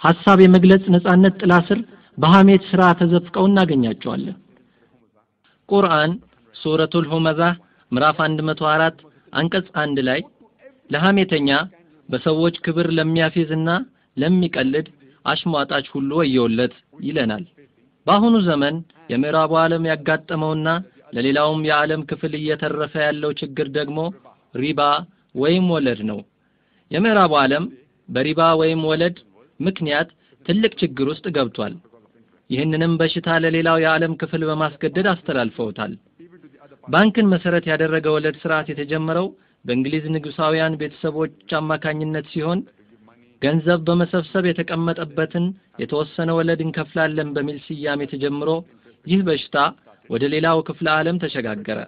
ሐሳብ የመግለጽ ነጻነት ጥላ ስር በሐሜት ስራ ተዘፍቀው እናገኛቸዋለን። ቁርአን ሱረቱል ሁመዛ ምዕራፍ 104 አንቀጽ አንድ ላይ ለሐሜተኛ በሰዎች ክብር ለሚያፌዝና ለሚቀልድ አሽሟጣች ሁሉ ወየውለት ይለናል። በአሁኑ ዘመን የምዕራቡ ዓለም ያጋጠመውና ለሌላውም የዓለም ክፍል እየተረፈ ያለው ችግር ደግሞ ሪባ ወይም ወለድ ነው። የምዕራቡ ዓለም በሪባ ወይም ወለድ ምክንያት ትልቅ ችግር ውስጥ ገብቷል። ይህንንም በሽታ ለሌላው የዓለም ክፍል በማስገደድ አስተላልፈውታል። ባንክን መሰረት ያደረገ ወለድ ስርዓት የተጀመረው በእንግሊዝ ንጉሳውያን ቤተሰቦች አማካኝነት ሲሆን ገንዘብ በመሰብሰብ የተቀመጠበትን የተወሰነ ወለድ እንከፍላለን በሚል ስያሜ ተጀምሮ ይህ በሽታ ወደ ሌላው ክፍለ ዓለም ተሸጋገረ።.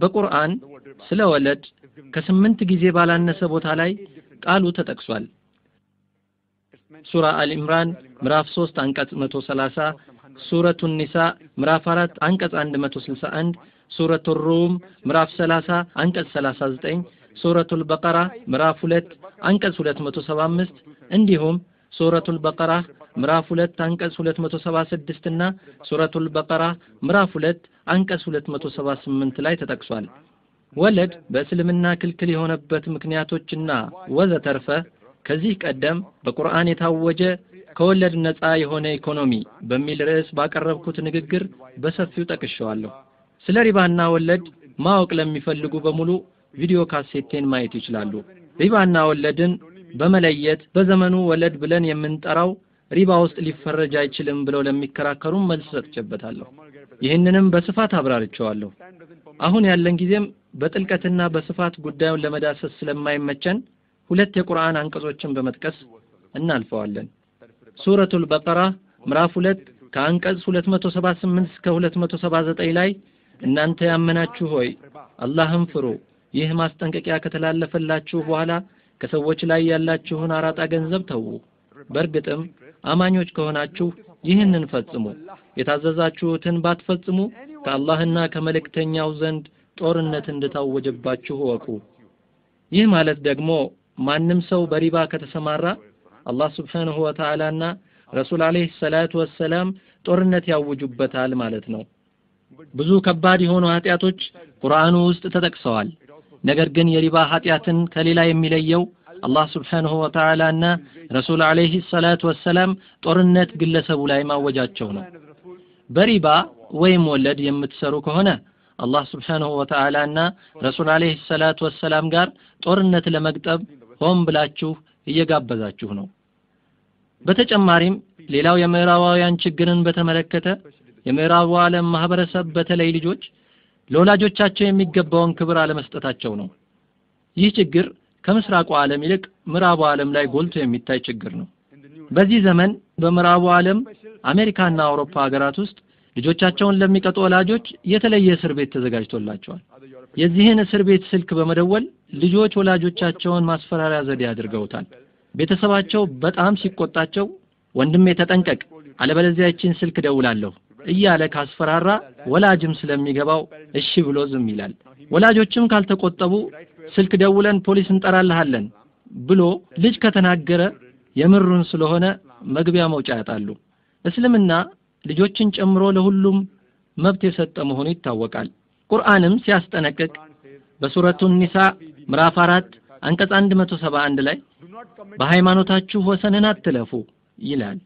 በቁርአን ስለ ወለድ ከስምንት ጊዜ ባላነሰ ቦታ ላይ ቃሉ ተጠቅሷል። ሱራ አልኢምራን ምዕራፍ 3 አንቀጽ 130፣ ሱረቱ ኒሳ ምዕራፍ 4 አንቀጽ 161፣ ሱረቱ ሩም ምዕራፍ 30 አንቀጽ 39፣ ሱረቱል በቀራ ምዕራፍ 2 አንቀጽ 275 እንዲሁም ሱረቱል በቀራ ምዕራፍ 2 አንቀጽ 276 እና ሱረቱል በቀራ ምዕራፍ 2 አንቀጽ 278 ላይ ተጠቅሷል። ወለድ በእስልምና ክልክል የሆነበት ምክንያቶችና ወዘተርፈ ከዚህ ቀደም በቁርአን የታወጀ ከወለድ ነፃ የሆነ ኢኮኖሚ በሚል ርዕስ ባቀረብኩት ንግግር በሰፊው ጠቅሼዋለሁ። ስለ ሪባና ወለድ ማወቅ ለሚፈልጉ በሙሉ ቪዲዮ ካሴቴን ማየት ይችላሉ። ሪባና ወለድን በመለየት በዘመኑ ወለድ ብለን የምንጠራው ሪባ ውስጥ ሊፈረጅ አይችልም ብለው ለሚከራከሩ መልስ ሰጥቼበታለሁ። ይህንንም በስፋት አብራርቼዋለሁ። አሁን ያለን ጊዜም በጥልቀትና በስፋት ጉዳዩን ለመዳሰስ ስለማይመቸን ሁለት የቁርአን አንቀጾችን በመጥቀስ እናልፈዋለን። ሱረቱል በቀራ ምዕራፍ 2 ከአንቀጽ 278 እስከ 279 ላይ እናንተ ያመናችሁ ሆይ አላህን ፍሩ፣ ይህ ማስጠንቀቂያ ከተላለፈላችሁ በኋላ ከሰዎች ላይ ያላችሁን አራጣ ገንዘብ ተዉ። በእርግጥም አማኞች ከሆናችሁ ይህንን ፈጽሙ። የታዘዛችሁትን ባትፈጽሙ ከአላህና ከመልእክተኛው ዘንድ ጦርነት እንደታወጀባችሁ እወቁ። ይህ ማለት ደግሞ ማንም ሰው በሪባ ከተሰማራ አላህ ስብሓንሁ ወተዓላና ረሱል አለይሂ ሰላቱ ወሰላም ጦርነት ያውጁበታል ማለት ነው። ብዙ ከባድ የሆኑ ኃጢአቶች ቁርአኑ ውስጥ ተጠቅሰዋል። ነገር ግን የሪባ ኃጢአትን ከሌላ የሚለየው አላህ ስብሓንሁ ወተዓላና ረሱል አለይሂ ሰላቱ ወሰላም ጦርነት ግለሰቡ ላይ ማወጃቸው ነው። በሪባ ወይም ወለድ የምትሰሩ ከሆነ አላህ ስብሓንሁ ወተዓላና ረሱል አለይሂ ሰላቱ ወሰላም ጋር ጦርነት ለመግጠም ሆን ብላችሁ እየጋበዛችሁ ነው። በተጨማሪም ሌላው የምዕራባውያን ችግርን በተመለከተ የምዕራቡ ዓለም ማህበረሰብ በተለይ ልጆች ለወላጆቻቸው የሚገባውን ክብር አለመስጠታቸው ነው። ይህ ችግር ከምስራቁ ዓለም ይልቅ ምዕራቡ ዓለም ላይ ጎልቶ የሚታይ ችግር ነው። በዚህ ዘመን በምዕራቡ ዓለም አሜሪካና አውሮፓ ሀገራት ውስጥ ልጆቻቸውን ለሚቀጡ ወላጆች የተለየ እስር ቤት ተዘጋጅቶላቸዋል። የዚህን እስር ቤት ስልክ በመደወል ልጆች ወላጆቻቸውን ማስፈራሪያ ዘዴ አድርገውታል። ቤተሰባቸው በጣም ሲቆጣቸው ወንድሜ ተጠንቀቅ፣ አለበለዚያ ስልክ ደውላለሁ እያለ ካስፈራራ ወላጅም ስለሚገባው እሺ ብሎ ዝም ይላል። ወላጆችም ካልተቆጠቡ ስልክ ደውለን ፖሊስ እንጠራልሃለን ብሎ ልጅ ከተናገረ የምሩን ስለሆነ መግቢያ መውጫ ያጣሉ። እስልምና ልጆችን ጨምሮ ለሁሉም መብት የሰጠ መሆኑ ይታወቃል። ቁርአንም ሲያስጠነቅቅ በሱረቱ ኒሳ ምዕራፍ አራት አንቀጽ 171 ላይ በሃይማኖታችሁ ወሰንን አትለፉ ይላል።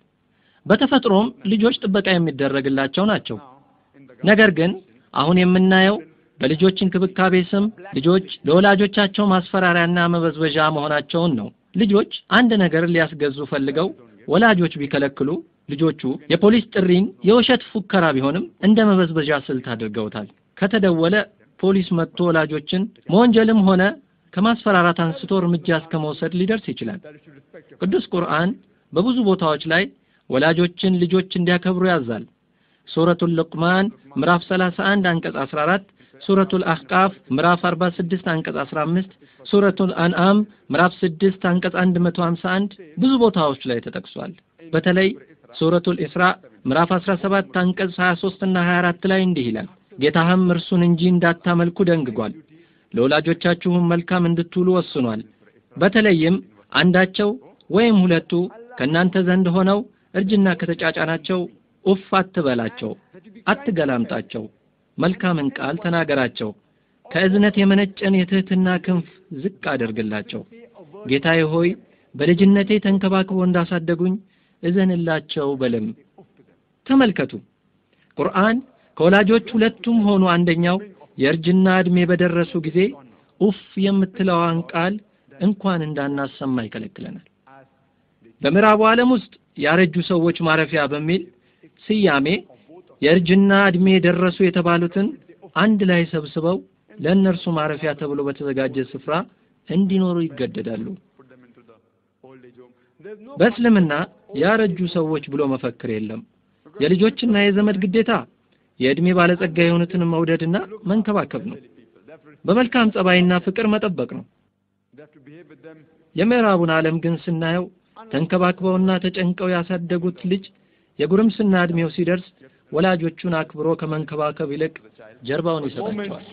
በተፈጥሮም ልጆች ጥበቃ የሚደረግላቸው ናቸው። ነገር ግን አሁን የምናየው በልጆች እንክብካቤ ስም ልጆች ለወላጆቻቸው ማስፈራሪያና መበዝበዣ መሆናቸውን ነው። ልጆች አንድ ነገር ሊያስገዙ ፈልገው ወላጆች ቢከለክሉ ልጆቹ የፖሊስ ጥሪን የውሸት ፉከራ ቢሆንም እንደ መበዝበዣ ስልት አድርገውታል። ከተደወለ ፖሊስ መጥቶ ወላጆችን መወንጀልም ሆነ ከማስፈራራት አንስቶ እርምጃ እስከ መውሰድ ሊደርስ ይችላል። ቅዱስ ቁርአን በብዙ ቦታዎች ላይ ወላጆችን ልጆች እንዲያከብሩ ያዛል። ሱረቱል ሉቅማን ምዕራፍ 31 አንቀጽ 14፣ ሱረቱል አህቃፍ ምዕራፍ 46 አንቀጽ 15፣ ሱረቱል አንዓም ምዕራፍ 6 አንቀጽ 151 ብዙ ቦታዎች ላይ ተጠቅሷል። በተለይ ሱረቱል ኢስራ ምዕራፍ 17 አንቀጽ 23 እና 24 ላይ እንዲህ ይላል፣ ጌታህም እርሱን እንጂ እንዳታመልኩ ደንግጓል፣ ለወላጆቻችሁም መልካም እንድትውሉ ወስኗል። በተለይም አንዳቸው ወይም ሁለቱ ከእናንተ ዘንድ ሆነው እርጅና ከተጫጫናቸው ኡፍ አትበላቸው፣ አትገላምጣቸው፣ መልካምን ቃል ተናገራቸው፣ ከእዝነት የመነጨን የትህትና ክንፍ ዝቅ አድርግላቸው። ጌታዬ ሆይ በልጅነቴ ተንከባክቦ እንዳሳደጉኝ እዘንላቸው በልም። ተመልከቱ ቁርአን ከወላጆች ሁለቱም ሆኑ አንደኛው የእርጅና ዕድሜ በደረሱ ጊዜ ኡፍ የምትለዋን ቃል እንኳን እንዳናሰማ ይከለክለናል። በምዕራቡ ዓለም ውስጥ ያረጁ ሰዎች ማረፊያ በሚል ስያሜ የእርጅና ዕድሜ የደረሱ የተባሉትን አንድ ላይ ሰብስበው ለእነርሱ ማረፊያ ተብሎ በተዘጋጀ ስፍራ እንዲኖሩ ይገደዳሉ። በእስልምና ያረጁ ሰዎች ብሎ መፈክር የለም። የልጆችና የዘመድ ግዴታ የዕድሜ ባለጸጋ የሆኑትን መውደድና መንከባከብ ነው። በመልካም ጸባይና ፍቅር መጠበቅ ነው። የምዕራቡን ዓለም ግን ስናየው ተንከባክበውና ተጨንቀው ያሳደጉት ልጅ የጉርምስና ዕድሜው ሲደርስ ወላጆቹን አክብሮ ከመንከባከብ ይልቅ ጀርባውን ይሰጣቸዋል።.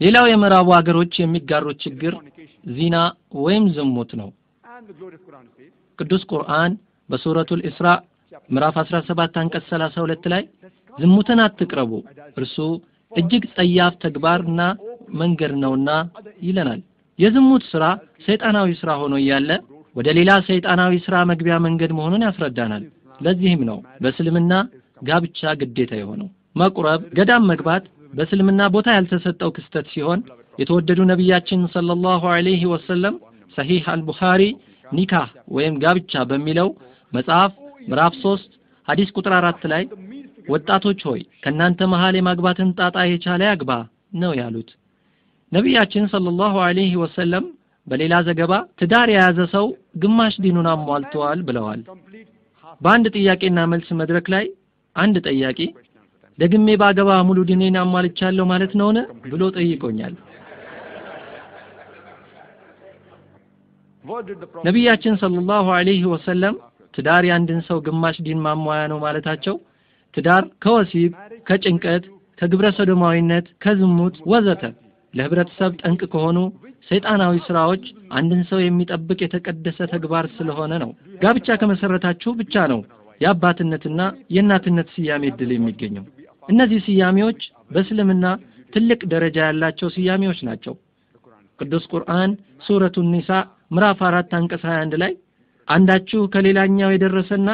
ሌላው የምዕራቡ ሀገሮች የሚጋሩት ችግር ዚና ወይም ዝሙት ነው። ቅዱስ ቁርአን በሱረቱል ኢስራ ምዕራፍ 17 አንቀጽ 32 ላይ ዝሙትን አትቅረቡ እርሱ እጅግ ጸያፍ ተግባርና መንገድ ነውና ይለናል። የዝሙት ስራ ሰይጣናዊ ስራ ሆኖ እያለ ወደ ሌላ ሰይጣናዊ ስራ መግቢያ መንገድ መሆኑን ያስረዳናል። ለዚህም ነው በእስልምና ጋብቻ ግዴታ የሆነው። መቁረብ፣ ገዳም መግባት በእስልምና ቦታ ያልተሰጠው ክስተት ሲሆን የተወደዱ ነቢያችን ሰለላሁ ዐለይሂ ወሰለም ሰሂህ አልቡኻሪ ኒካህ ወይም ጋብቻ በሚለው መጽሐፍ ምዕራፍ 3 ሐዲስ ቁጥር አራት ላይ ወጣቶች ሆይ ከእናንተ መሃል የማግባትን ጣጣ የቻለ ያግባ ነው ያሉት። ነቢያችን صلى الله عليه وسلم በሌላ ዘገባ ትዳር የያዘ ሰው ግማሽ ዲኑን አሟልቷል ብለዋል። በአንድ ጥያቄና መልስ መድረክ ላይ አንድ ጠያቂ ደግሜ ባገባ ሙሉ ዲኔን አሟልቻለሁ ማለት ነውን ብሎ ጠይቆኛል። ነቢያችን ሰለላሁ ዐለይሂ ወሰለም ትዳር የአንድን ሰው ግማሽ ዲን ማሟያ ነው ማለታቸው ትዳር ከወሲብ፣ ከጭንቀት፣ ከግብረ ሰዶማዊነት፣ ከዝሙት ወዘተ ለህብረተሰብ ጠንቅ ከሆኑ ሰይጣናዊ ስራዎች አንድን ሰው የሚጠብቅ የተቀደሰ ተግባር ስለሆነ ነው። ጋብቻ ከመሰረታችሁ ብቻ ነው የአባትነትና የእናትነት ስያሜ እድል የሚገኘው። እነዚህ ስያሜዎች በእስልምና ትልቅ ደረጃ ያላቸው ስያሜዎች ናቸው። ቅዱስ ቁርአን ሱረቱ ኒሳ ምዕራፍ አራት አንቀጽ 21 ላይ አንዳችሁ ከሌላኛው የደረሰና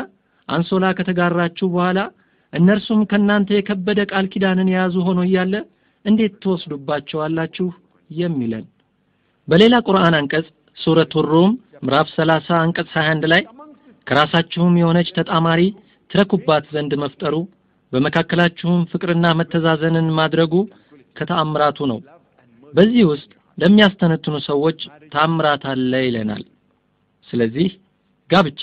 አንሶላ ከተጋራችሁ በኋላ እነርሱም ከእናንተ የከበደ ቃል ኪዳንን የያዙ ሆኖ እያለ እንዴት ትወስዱባቸዋላችሁ የሚለን። በሌላ ቁርአን አንቀጽ ሱረቱ ሩም ምዕራፍ 30 አንቀጽ 21 ላይ ከራሳችሁም የሆነች ተጣማሪ ትረኩባት ዘንድ መፍጠሩ በመካከላችሁም ፍቅርና መተዛዘንን ማድረጉ ከተአምራቱ ነው። በዚህ ውስጥ ለሚያስተነትኑ ሰዎች ታምራት አለ ይለናል። ስለዚህ ጋብቻ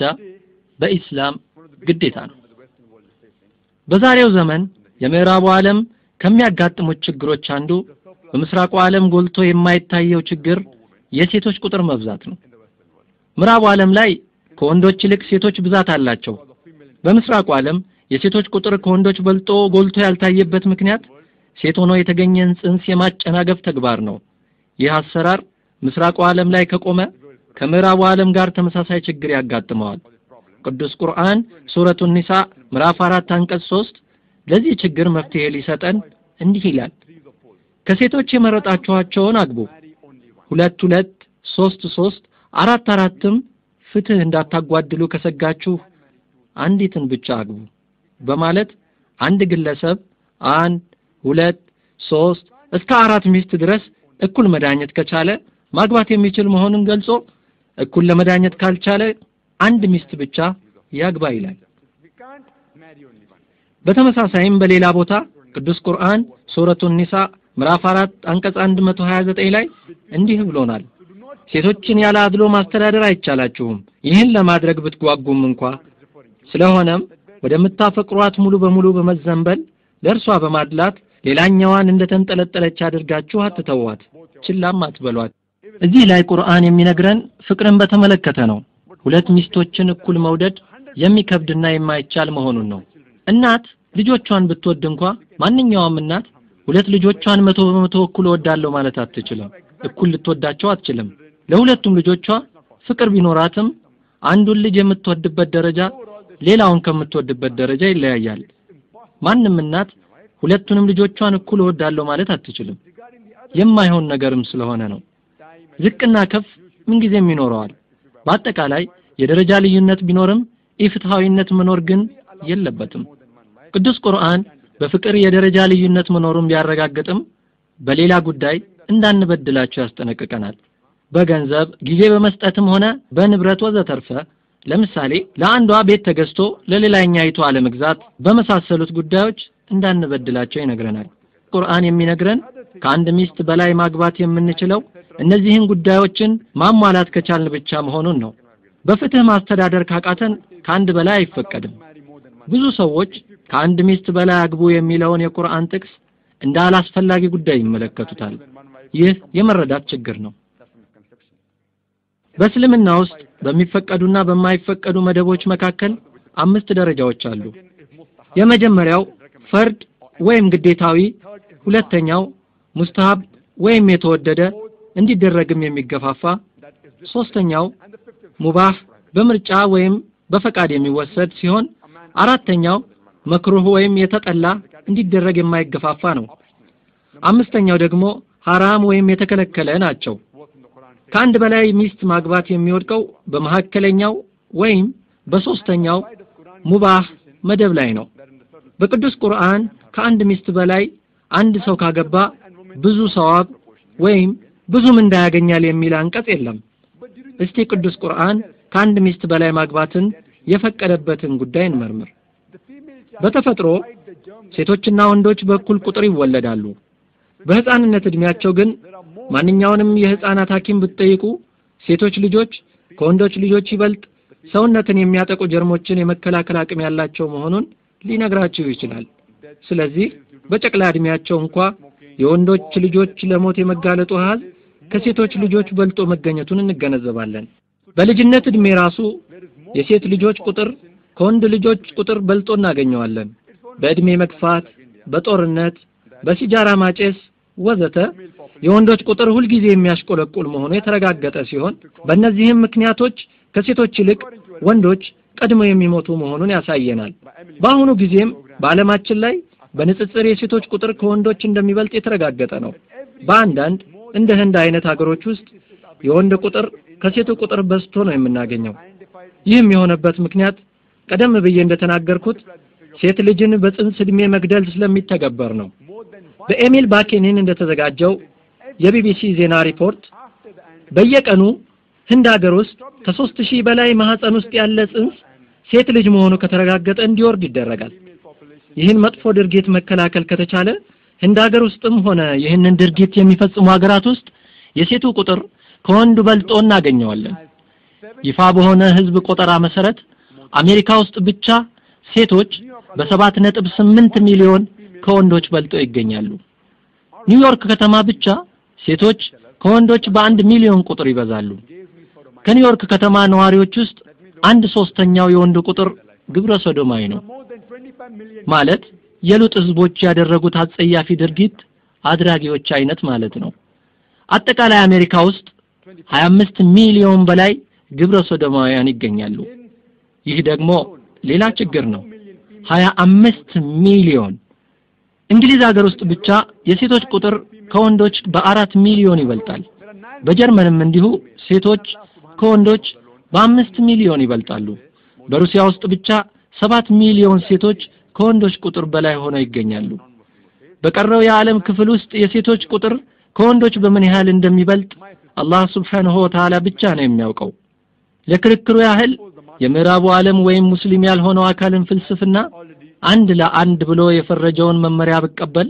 በኢስላም ግዴታ ነው። በዛሬው ዘመን የምዕራቡ ዓለም ከሚያጋጥሙት ችግሮች አንዱ በምስራቁ ዓለም ጎልቶ የማይታየው ችግር የሴቶች ቁጥር መብዛት ነው። ምዕራቡ ዓለም ላይ ከወንዶች ይልቅ ሴቶች ብዛት አላቸው። በምስራቁ ዓለም የሴቶች ቁጥር ከወንዶች በልጦ ጎልቶ ያልታየበት ምክንያት ሴት ሆኖ የተገኘን ጽንስ የማጨናገፍ ተግባር ነው። ይህ አሰራር ምስራቁ ዓለም ላይ ከቆመ ከምዕራቡ ዓለም ጋር ተመሳሳይ ችግር ያጋጥመዋል። ቅዱስ ቁርአን ሱረቱ ኒሳ ምዕራፍ አራት አንቀጽ ሶስት ለዚህ ችግር መፍትሄ ሊሰጠን እንዲህ ይላል፣ ከሴቶች የመረጣችኋቸውን አግቡ፣ ሁለት ሁለት፣ ሶስት ሶስት፣ አራት አራትም ፍትህ እንዳታጓድሉ ከሰጋችሁ አንዲትን ብቻ አግቡ በማለት አንድ ግለሰብ አንድ ሁለት ሶስት እስከ አራት ሚስት ድረስ እኩል መዳኘት ከቻለ ማግባት የሚችል መሆኑን ገልጾ እኩል ለመዳኘት ካልቻለ አንድ ሚስት ብቻ ያግባ ይላል። በተመሳሳይም በሌላ ቦታ ቅዱስ ቁርአን ሱረቱ ኒሳ ምዕራፍ 4 አንቀጽ 129 ላይ እንዲህ ብሎናል። ሴቶችን ያለ አድሎ ማስተዳደር አይቻላችሁም፣ ይህን ለማድረግ ብትጓጉም እንኳ። ስለሆነም ወደምታፈቅሯት ሙሉ በሙሉ በመዘንበል ለእርሷ በማድላት ሌላኛዋን እንደተንጠለጠለች አድርጋችሁ አትተዋት፣ ችላም አትበሏት። እዚህ ላይ ቁርአን የሚነግረን ፍቅርን በተመለከተ ነው። ሁለት ሚስቶችን እኩል መውደድ የሚከብድና የማይቻል መሆኑን ነው። እናት ልጆቿን ብትወድ እንኳ ማንኛውም እናት ሁለት ልጆቿን መቶ በመቶ እኩል እወዳለሁ ማለት አትችልም። እኩል ልትወዳቸው አትችልም። ለሁለቱም ልጆቿ ፍቅር ቢኖራትም አንዱን ልጅ የምትወድበት ደረጃ ሌላውን ከምትወድበት ደረጃ ይለያያል። ማንም እናት ሁለቱንም ልጆቿን እኩል እወዳለሁ ማለት አትችልም። የማይሆን ነገርም ስለሆነ ነው። ዝቅና ከፍ ምንጊዜም ይኖረዋል። በአጠቃላይ የደረጃ ልዩነት ቢኖርም ኢፍትሃዊነት መኖር ግን የለበትም። ቅዱስ ቁርአን በፍቅር የደረጃ ልዩነት መኖሩን ቢያረጋግጥም በሌላ ጉዳይ እንዳንበድላቸው ያስጠነቅቀናል። በገንዘብ ጊዜ በመስጠትም ሆነ በንብረት ወዘተርፈ ለምሳሌ ለአንዷ ቤት ተገዝቶ ለሌላኛይቱ አለመግዛት በመሳሰሉት ጉዳዮች እንዳንበድላቸው ይነግረናል። ቁርአን የሚነግረን ከአንድ ሚስት በላይ ማግባት የምንችለው እነዚህን ጉዳዮችን ማሟላት ከቻልን ብቻ መሆኑን ነው። በፍትህ ማስተዳደር ካቃተን ከአንድ በላይ አይፈቀድም። ብዙ ሰዎች ከአንድ ሚስት በላይ አግቡ የሚለውን የቁርአን ጥቅስ እንደ አላስፈላጊ ጉዳይ ይመለከቱታል። ይህ የመረዳት ችግር ነው። በእስልምና ውስጥ በሚፈቀዱና በማይፈቀዱ መደቦች መካከል አምስት ደረጃዎች አሉ። የመጀመሪያው ፈርድ ወይም ግዴታዊ፣ ሁለተኛው ሙስተሃብ ወይም የተወደደ እንዲደረግም የሚገፋፋ፣ ሶስተኛው ሙባህ በምርጫ ወይም በፈቃድ የሚወሰድ ሲሆን አራተኛው መክሩህ ወይም የተጠላ እንዲደረግ የማይገፋፋ ነው። አምስተኛው ደግሞ ሐራም ወይም የተከለከለ ናቸው። ከአንድ በላይ ሚስት ማግባት የሚወድቀው በመካከለኛው ወይም በሶስተኛው ሙባህ መደብ ላይ ነው። በቅዱስ ቁርአን ከአንድ ሚስት በላይ አንድ ሰው ካገባ ብዙ ሰዋብ ወይም ብዙ ምንዳ ያገኛል የሚል አንቀጽ የለም። እስቲ ቅዱስ ቁርአን ከአንድ ሚስት በላይ ማግባትን የፈቀደበትን ጉዳይ እንመርምር። በተፈጥሮ ሴቶችና ወንዶች በእኩል ቁጥር ይወለዳሉ። በህፃንነት እድሜያቸው ግን ማንኛውንም የህፃናት ሐኪም ብትጠይቁ ሴቶች ልጆች ከወንዶች ልጆች ይበልጥ ሰውነትን የሚያጠቁ ጀርሞችን የመከላከል አቅም ያላቸው መሆኑን ሊነግራችሁ ይችላል። ስለዚህ በጨቅላ እድሜያቸው እንኳ የወንዶች ልጆች ለሞት የመጋለጡ አሃዝ ከሴቶች ልጆች በልጦ መገኘቱን እንገነዘባለን። በልጅነት እድሜ ራሱ የሴት ልጆች ቁጥር ከወንድ ልጆች ቁጥር በልጦ እናገኘዋለን። በእድሜ መግፋት፣ በጦርነት፣ በሲጃራ ማጨስ ወዘተ የወንዶች ቁጥር ሁልጊዜ የሚያሽቆለቁል መሆኑ የተረጋገጠ ሲሆን በእነዚህም ምክንያቶች ከሴቶች ይልቅ ወንዶች ቀድመው የሚሞቱ መሆኑን ያሳየናል። በአሁኑ ጊዜም በዓለማችን ላይ በንጽጽር የሴቶች ቁጥር ከወንዶች እንደሚበልጥ የተረጋገጠ ነው። በአንዳንድ እንደ ህንድ አይነት ሀገሮች ውስጥ የወንድ ቁጥር ከሴቱ ቁጥር በዝቶ ነው የምናገኘው። ይህም የሆነበት ምክንያት ቀደም ብዬ እንደተናገርኩት ሴት ልጅን በጽንስ ዕድሜ መግደል ስለሚተገበር ነው። በኤሚል ባኬኒን እንደተዘጋጀው የቢቢሲ ዜና ሪፖርት በየቀኑ ህንድ ሀገር ውስጥ ከሶስት ሺህ በላይ ማህፀን ውስጥ ያለ ጽንስ ሴት ልጅ መሆኑ ከተረጋገጠ እንዲወርድ ይደረጋል። ይህን መጥፎ ድርጊት መከላከል ከተቻለ ህንድ ሀገር ውስጥም ሆነ ይህንን ድርጊት የሚፈጽሙ ሀገራት ውስጥ የሴቱ ቁጥር ከወንዱ በልጦ እናገኘዋለን። ይፋ በሆነ ህዝብ ቆጠራ መሰረት አሜሪካ ውስጥ ብቻ ሴቶች በሰባት ነጥብ ስምንት ሚሊዮን ከወንዶች በልጠው ይገኛሉ። ኒውዮርክ ከተማ ብቻ ሴቶች ከወንዶች በአንድ ሚሊዮን ቁጥር ይበዛሉ። ከኒውዮርክ ከተማ ነዋሪዎች ውስጥ አንድ ሶስተኛው የወንድ ቁጥር ግብረ ሰዶማዊ ነው። ማለት የሉጥ ህዝቦች ያደረጉት አጸያፊ ድርጊት አድራጊዎች አይነት ማለት ነው። አጠቃላይ አሜሪካ ውስጥ 25 ሚሊዮን በላይ ግብረ ሶዶማውያን ይገኛሉ። ይህ ደግሞ ሌላ ችግር ነው። 25 ሚሊዮን እንግሊዝ ሀገር ውስጥ ብቻ የሴቶች ቁጥር ከወንዶች በአራት ሚሊዮን ይበልጣል። በጀርመንም እንዲሁ ሴቶች ከወንዶች በአምስት ሚሊዮን ይበልጣሉ። በሩሲያ ውስጥ ብቻ ሰባት ሚሊዮን ሴቶች ከወንዶች ቁጥር በላይ ሆነው ይገኛሉ። በቀረው የዓለም ክፍል ውስጥ የሴቶች ቁጥር ከወንዶች በምን ያህል እንደሚበልጥ አላህ ሱብሓነሁ ወተዓላ ብቻ ነው የሚያውቀው። ለክርክሩ ያህል የምዕራቡ ዓለም ወይም ሙስሊም ያልሆነው አካልን ፍልስፍና አንድ ለአንድ ብሎ የፈረጀውን መመሪያ ብቀበል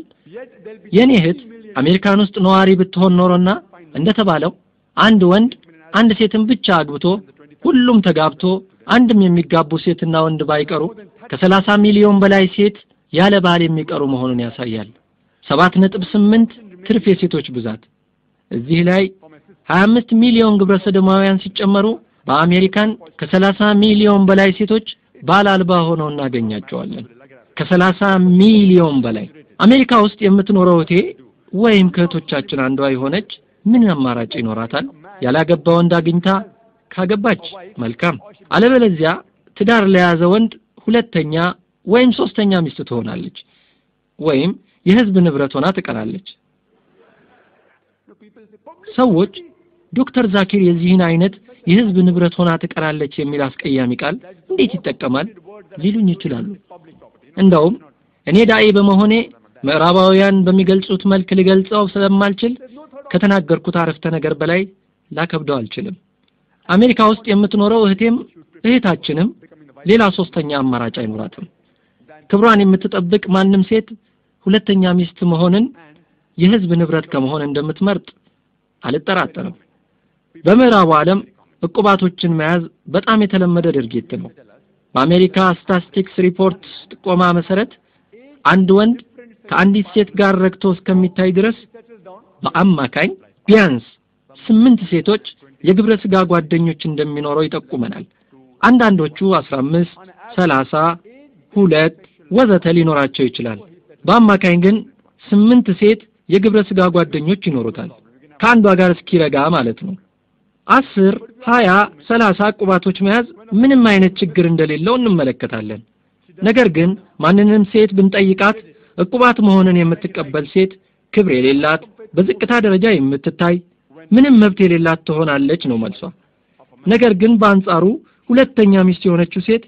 የኔ እህት አሜሪካን ውስጥ ነዋሪ ብትሆን ኖሮና እንደተባለው አንድ ወንድ አንድ ሴትን ብቻ አግብቶ ሁሉም ተጋብቶ አንድም የሚጋቡ ሴትና ወንድ ባይቀሩ ከሰላሳ ሚሊዮን በላይ ሴት ያለ ባል የሚቀሩ መሆኑን ያሳያል። ሰባት ነጥብ ስምንት ትርፍ የሴቶች ብዛት እዚህ ላይ 25 ሚሊዮን ግብረ ሰዶማውያን ሲጨመሩ በአሜሪካን ከሰላሳ ሚሊዮን በላይ ሴቶች ባል አልባ ሆነው እናገኛቸዋለን። ከሰላሳ ሚሊዮን በላይ አሜሪካ ውስጥ የምትኖረው እህቴ ወይም ከእህቶቻችን አንዷ የሆነች ምን አማራጭ ይኖራታል? ያላገባ ወንድ አግኝታ ካገባች መልካም፣ አለበለዚያ ትዳር ለያዘ ወንድ ሁለተኛ ወይም ሶስተኛ ሚስት ትሆናለች፣ ወይም የህዝብ ንብረት ሆና ትቀራለች። ሰዎች ዶክተር ዛኪር የዚህን አይነት የህዝብ ንብረት ሆና ትቀራለች የሚል አስቀያሚ ቃል እንዴት ይጠቀማል ሊሉኝ ይችላሉ። እንደውም እኔ ዳኢ በመሆኔ ምዕራባውያን በሚገልጹት መልክ ሊገልጸው ስለማልችል ከተናገርኩት አረፍተ ነገር በላይ ላከብደው አልችልም። አሜሪካ ውስጥ የምትኖረው እህቴም እህታችንም ሌላ ሶስተኛ አማራጭ አይኖራትም። ክብሯን የምትጠብቅ ማንም ሴት ሁለተኛ ሚስት መሆንን የህዝብ ንብረት ከመሆን እንደምትመርጥ አልጠራጠርም። በምዕራቡ ዓለም ዕቁባቶችን መያዝ በጣም የተለመደ ድርጊት ነው። በአሜሪካ ስታስቲክስ ሪፖርት ጥቆማ መሰረት አንድ ወንድ ከአንዲት ሴት ጋር ረግቶ እስከሚታይ ድረስ በአማካኝ ቢያንስ ስምንት ሴቶች የግብረ ስጋ ጓደኞች እንደሚኖረው ይጠቁመናል። አንዳንዶቹ አስራ አምስት ሰላሳ ሁለት ወዘተ ሊኖራቸው ይችላል። በአማካኝ ግን ስምንት ሴት የግብረ ስጋ ጓደኞች ይኖሩታል። ከአንዷ ጋር እስኪረጋ ማለት ነው። አስር ሀያ ሰላሳ ቁባቶች መያዝ ምንም አይነት ችግር እንደሌለው እንመለከታለን። ነገር ግን ማንንም ሴት ብንጠይቃት ዕቁባት መሆንን የምትቀበል ሴት ክብር የሌላት በዝቅታ ደረጃ የምትታይ ምንም መብት የሌላት ትሆናለች ነው መልሷ። ነገር ግን በአንጻሩ ሁለተኛ ሚስት የሆነችው ሴት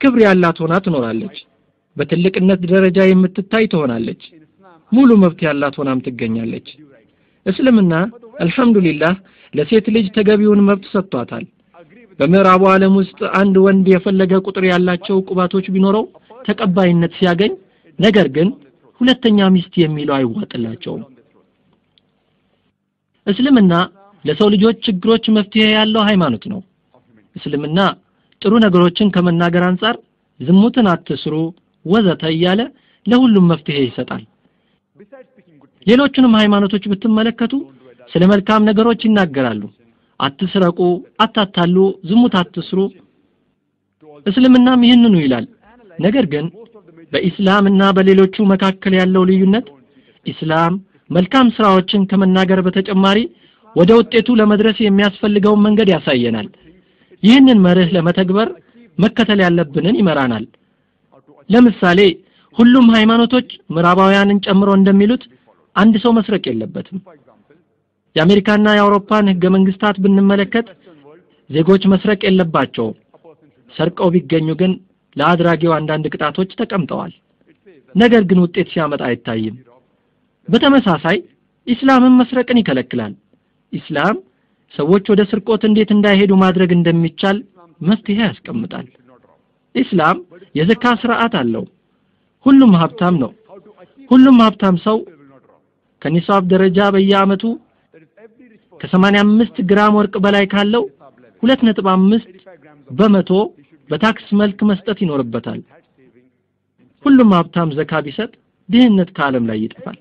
ክብር ያላት ሆና ትኖራለች። በትልቅነት ደረጃ የምትታይ ትሆናለች። ሙሉ መብት ያላት ሆናም ትገኛለች። እስልምና አልሐምዱሊላህ ለሴት ልጅ ተገቢውን መብት ሰጥቷታል። በምዕራቡ ዓለም ውስጥ አንድ ወንድ የፈለገ ቁጥር ያላቸው ቁባቶች ቢኖረው ተቀባይነት ሲያገኝ፣ ነገር ግን ሁለተኛ ሚስት የሚለው አይዋጥላቸውም። እስልምና ለሰው ልጆች ችግሮች መፍትሄ ያለው ሃይማኖት ነው። እስልምና ጥሩ ነገሮችን ከመናገር አንጻር ዝሙትን አትስሩ ወዘተ እያለ ለሁሉም መፍትሄ ይሰጣል። ሌሎቹንም ሃይማኖቶች ብትመለከቱ ስለ መልካም ነገሮች ይናገራሉ። አትስረቁ፣ አታታሉ፣ ዝሙት አትስሩ። እስልምናም ይህንኑ ይላል። ነገር ግን በኢስላም እና በሌሎቹ መካከል ያለው ልዩነት ኢስላም መልካም ስራዎችን ከመናገር በተጨማሪ ወደ ውጤቱ ለመድረስ የሚያስፈልገውን መንገድ ያሳየናል። ይህንን መርህ ለመተግበር መከተል ያለብንን ይመራናል። ለምሳሌ ሁሉም ሃይማኖቶች ምዕራባውያንን ጨምሮ እንደሚሉት አንድ ሰው መስረቅ የለበትም። የአሜሪካና የአውሮፓን ህገ መንግስታት ብንመለከት ዜጎች መስረቅ የለባቸውም። ሰርቀው ቢገኙ ግን ለአድራጊው አንዳንድ ቅጣቶች ተቀምጠዋል። ነገር ግን ውጤት ሲያመጣ አይታይም። በተመሳሳይ ኢስላምን መስረቅን ይከለክላል። ኢስላም ሰዎች ወደ ስርቆት እንዴት እንዳይሄዱ ማድረግ እንደሚቻል መፍትሄ ያስቀምጣል። ኢስላም የዘካ ስርዓት አለው። ሁሉም ሀብታም ነው። ሁሉም ሀብታም ሰው ከኒሳብ ደረጃ በየአመቱ ከ85 ግራም ወርቅ በላይ ካለው 2.5 በመቶ በታክስ መልክ መስጠት ይኖርበታል። ሁሉም ሀብታም ዘካ ቢሰጥ ድህነት ከዓለም ላይ ይጠፋል።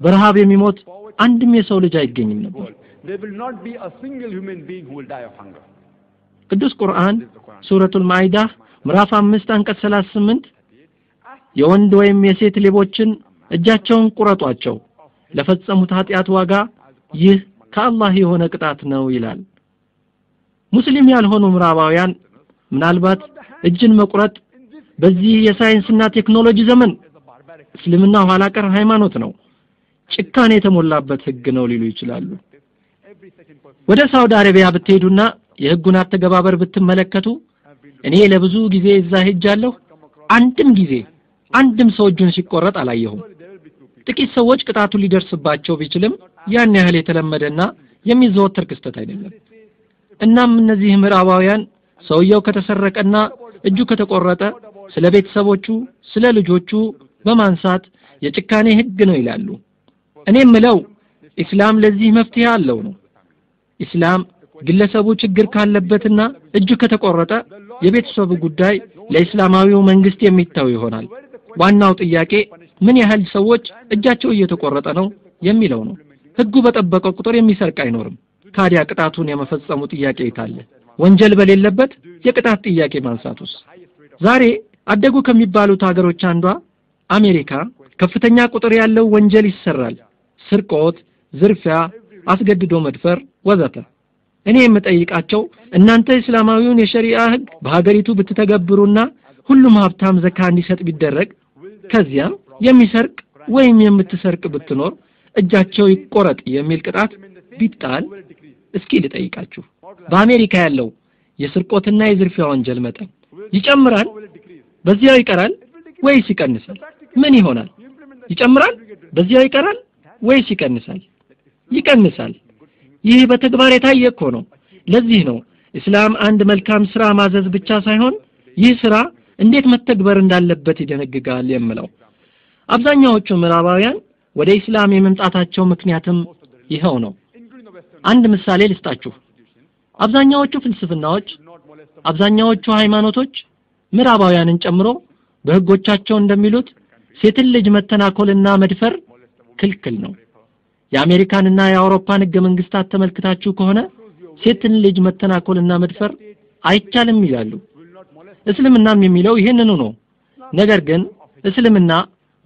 በረሃብ የሚሞት አንድም የሰው ልጅ አይገኝም ነበር።. ቅዱስ ቁርአን ሱረቱል ማኢዳ ምዕራፍ አምስት አንቀጽ 38 የወንድ ወይም የሴት ሌቦችን እጃቸውን ቁረጧቸው ለፈጸሙት ኃጢአት ዋጋ ይህ ከአላህ የሆነ ቅጣት ነው ይላል። ሙስሊም ያልሆኑ ምዕራባውያን ምናልባት እጅን መቁረጥ በዚህ የሳይንስና ቴክኖሎጂ ዘመን እስልምና ኋላ ቀር ሃይማኖት ነው፣ ጭካኔ የተሞላበት ህግ ነው ሊሉ ይችላሉ። ወደ ሳውዲ አረቢያ ብትሄዱና የህጉን አተገባበር ብትመለከቱ እኔ ለብዙ ጊዜ እዛ ሄጃለሁ። አንድም ጊዜ አንድም ሰው እጁን ሲቆረጥ አላየሁም። ጥቂት ሰዎች ቅጣቱ ሊደርስባቸው ቢችልም ያን ያህል የተለመደና የሚዘወተር ክስተት አይደለም። እናም እነዚህ ምዕራባውያን ሰውየው ከተሰረቀና እጁ ከተቆረጠ ስለ ቤተሰቦቹ፣ ስለ ልጆቹ በማንሳት የጭካኔ ህግ ነው ይላሉ። እኔ ምለው ኢስላም ለዚህ መፍትሄ አለው ነው። ኢስላም ግለሰቡ ችግር ካለበትና እጁ ከተቆረጠ የቤተሰቡ ጉዳይ ለእስላማዊው መንግስት የሚታው ይሆናል። ዋናው ጥያቄ ምን ያህል ሰዎች እጃቸው እየተቆረጠ ነው የሚለው ነው። ህጉ በጠበቀው ቁጥር የሚሰርቅ አይኖርም። ታዲያ ቅጣቱን የመፈጸሙ ጥያቄ የታለ? ወንጀል በሌለበት የቅጣት ጥያቄ ማንሳቱስ? ዛሬ አደጉ ከሚባሉት ሀገሮች አንዷ አሜሪካ ከፍተኛ ቁጥር ያለው ወንጀል ይሰራል። ስርቆት፣ ዝርፊያ፣ አስገድዶ መድፈር ወዘተ። እኔ የምጠይቃቸው እናንተ እስላማዊውን የሸሪዓ ህግ በሀገሪቱ ብትተገብሩና ሁሉም ሀብታም ዘካ እንዲሰጥ ቢደረግ ከዚያም የሚሰርቅ ወይም የምትሰርቅ ብትኖር እጃቸው ይቆረጥ የሚል ቅጣት ቢጣል እስኪ ልጠይቃችሁ። በአሜሪካ ያለው የስርቆትና የዝርፊያ ወንጀል መጠን ይጨምራል? በዚያው ይቀራል ወይስ ይቀንሳል? ምን ይሆናል? ይጨምራል? በዚያው ይቀራል ወይስ ይቀንሳል? ይቀንሳል። ይህ በተግባር የታየ እኮ ነው። ለዚህ ነው እስላም አንድ መልካም ስራ ማዘዝ ብቻ ሳይሆን ይህ ስራ እንዴት መተግበር እንዳለበት ይደነግጋል የምለው። አብዛኛዎቹ ምዕራባውያን ወደ ኢስላም የመምጣታቸው ምክንያትም ይኸው ነው። አንድ ምሳሌ ልስጣችሁ። አብዛኛዎቹ ፍልስፍናዎች አብዛኛዎቹ ሃይማኖቶች ምዕራባውያንን ጨምሮ በህጎቻቸው እንደሚሉት ሴትን ልጅ መተናኮልና መድፈር ክልክል ነው። የአሜሪካንና የአውሮፓን ህገ መንግስታት ተመልክታችሁ ከሆነ ሴትን ልጅ መተናኮልና መድፈር አይቻልም ይላሉ። እስልምናም የሚለው ይህንኑ ነው። ነገር ግን እስልምና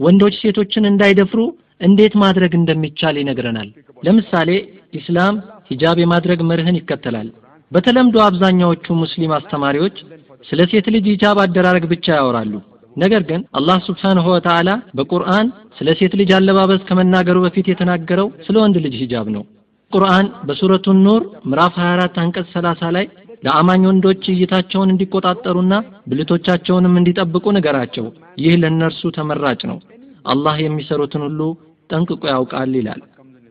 ወንዶች ሴቶችን እንዳይደፍሩ እንዴት ማድረግ እንደሚቻል ይነግረናል። ለምሳሌ ኢስላም ሂጃብ የማድረግ መርህን ይከተላል። በተለምዶ አብዛኛዎቹ ሙስሊም አስተማሪዎች ስለ ሴት ልጅ ሂጃብ አደራረግ ብቻ ያወራሉ ነገር ግን አላህ ስብሓንሁ ወተዓላ በቁርአን ስለ ሴት ልጅ አለባበስ ከመናገሩ በፊት የተናገረው ስለ ወንድ ልጅ ሂጃብ ነው። ቁርአን በሱረቱ ኑር ምዕራፍ 24 አንቀጽ 30 ላይ ለአማኝ ወንዶች እይታቸውን እንዲቆጣጠሩና ብልቶቻቸውንም እንዲጠብቁ ንገራቸው። ይህ ለእነርሱ ተመራጭ ነው። አላህ የሚሰሩትን ሁሉ ጠንቅቆ ያውቃል ይላል።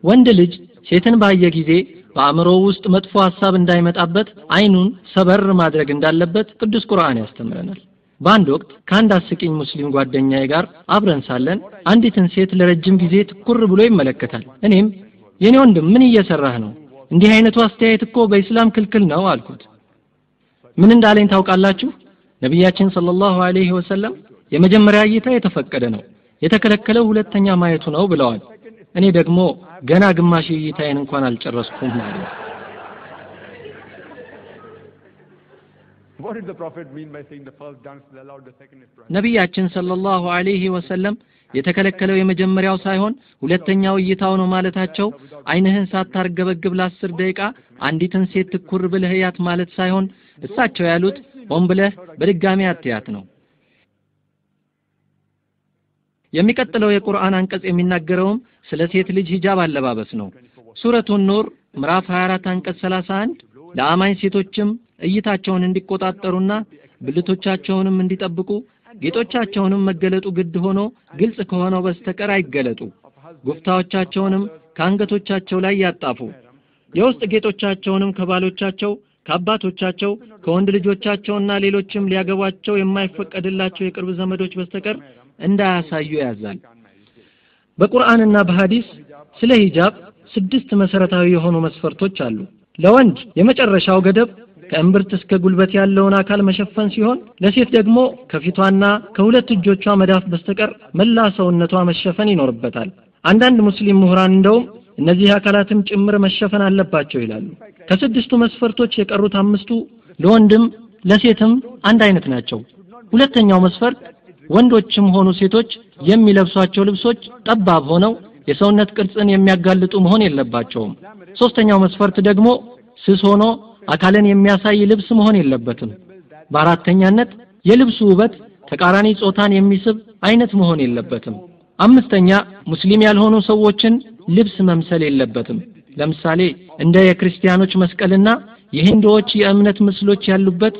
ወንድ ልጅ ሴትን ባየ ጊዜ በአእምሮ ውስጥ መጥፎ ሐሳብ እንዳይመጣበት አይኑን ሰበር ማድረግ እንዳለበት ቅዱስ ቁርአን ያስተምረናል በአንድ ወቅት ከአንድ አስቂኝ ሙስሊም ጓደኛዬ ጋር አብረን ሳለን አንዲትን ሴት ለረጅም ጊዜ ትኩር ብሎ ይመለከታል። እኔም የኔ ወንድም ምን እየሰራህ ነው? እንዲህ አይነቱ አስተያየት እኮ በኢስላም ክልክል ነው አልኩት። ምን እንዳለኝ ታውቃላችሁ? ነቢያችን ሰለላሁ ዐለይሂ ወሰለም የመጀመሪያ እይታ የተፈቀደ ነው የተከለከለው ሁለተኛ ማየቱ ነው ብለዋል። እኔ ደግሞ ገና ግማሽ እይታዬን እንኳን አልጨረስኩም ማለት ነቢያችን ሰለላሁ ዐለይሂ ወሰለም የተከለከለው የመጀመሪያው ሳይሆን ሁለተኛው እይታው ነው ማለታቸው አይንህን ሳታርገበግብ ለአስር ደቂቃ አንዲትን ሴት ትኩር ብለህ እያት ማለት ሳይሆን እሳቸው ያሉት ሆን ብለህ በድጋሚ አትያት ነው። የሚቀጥለው የቁርአን አንቀጽ የሚናገረውም ስለ ሴት ልጅ ሂጃብ አለባበስ ነው። ሱረቱ ኑር ምዕራፍ 24 አንቀጽ 31 ለአማኝ ሴቶችም እይታቸውን እንዲቆጣጠሩና ብልቶቻቸውንም እንዲጠብቁ ጌጦቻቸውንም መገለጡ ግድ ሆኖ ግልጽ ከሆነው በስተቀር አይገለጡ። ጉፍታዎቻቸውንም ከአንገቶቻቸው ላይ ያጣፉ። የውስጥ ጌጦቻቸውንም ከባሎቻቸው ከአባቶቻቸው ከወንድ ልጆቻቸውና ሌሎችም ሊያገቧቸው የማይፈቀድላቸው የቅርብ ዘመዶች በስተቀር እንዳያሳዩ ያዛል። በቁርአንና በሐዲስ ስለ ሂጃብ ስድስት መሰረታዊ የሆኑ መስፈርቶች አሉ። ለወንድ የመጨረሻው ገደብ ከእምብርት እስከ ጉልበት ያለውን አካል መሸፈን ሲሆን ለሴት ደግሞ ከፊቷና ከሁለት እጆቿ መዳፍ በስተቀር መላ ሰውነቷ መሸፈን ይኖርበታል። አንዳንድ ሙስሊም ምሁራን እንደውም እነዚህ አካላትም ጭምር መሸፈን አለባቸው ይላሉ። ከስድስቱ መስፈርቶች የቀሩት አምስቱ ለወንድም ለሴትም አንድ አይነት ናቸው። ሁለተኛው መስፈርት ወንዶችም ሆኑ ሴቶች የሚለብሷቸው ልብሶች ጠባብ ሆነው የሰውነት ቅርጽን የሚያጋልጡ መሆን የለባቸውም። ሶስተኛው መስፈርት ደግሞ ስስ ሆኖ አካልን የሚያሳይ ልብስ መሆን የለበትም። በአራተኛነት የልብሱ ውበት ተቃራኒ ጾታን የሚስብ አይነት መሆን የለበትም። አምስተኛ ሙስሊም ያልሆኑ ሰዎችን ልብስ መምሰል የለበትም። ለምሳሌ እንደ የክርስቲያኖች መስቀልና የሂንዱዎች የእምነት ምስሎች ያሉበት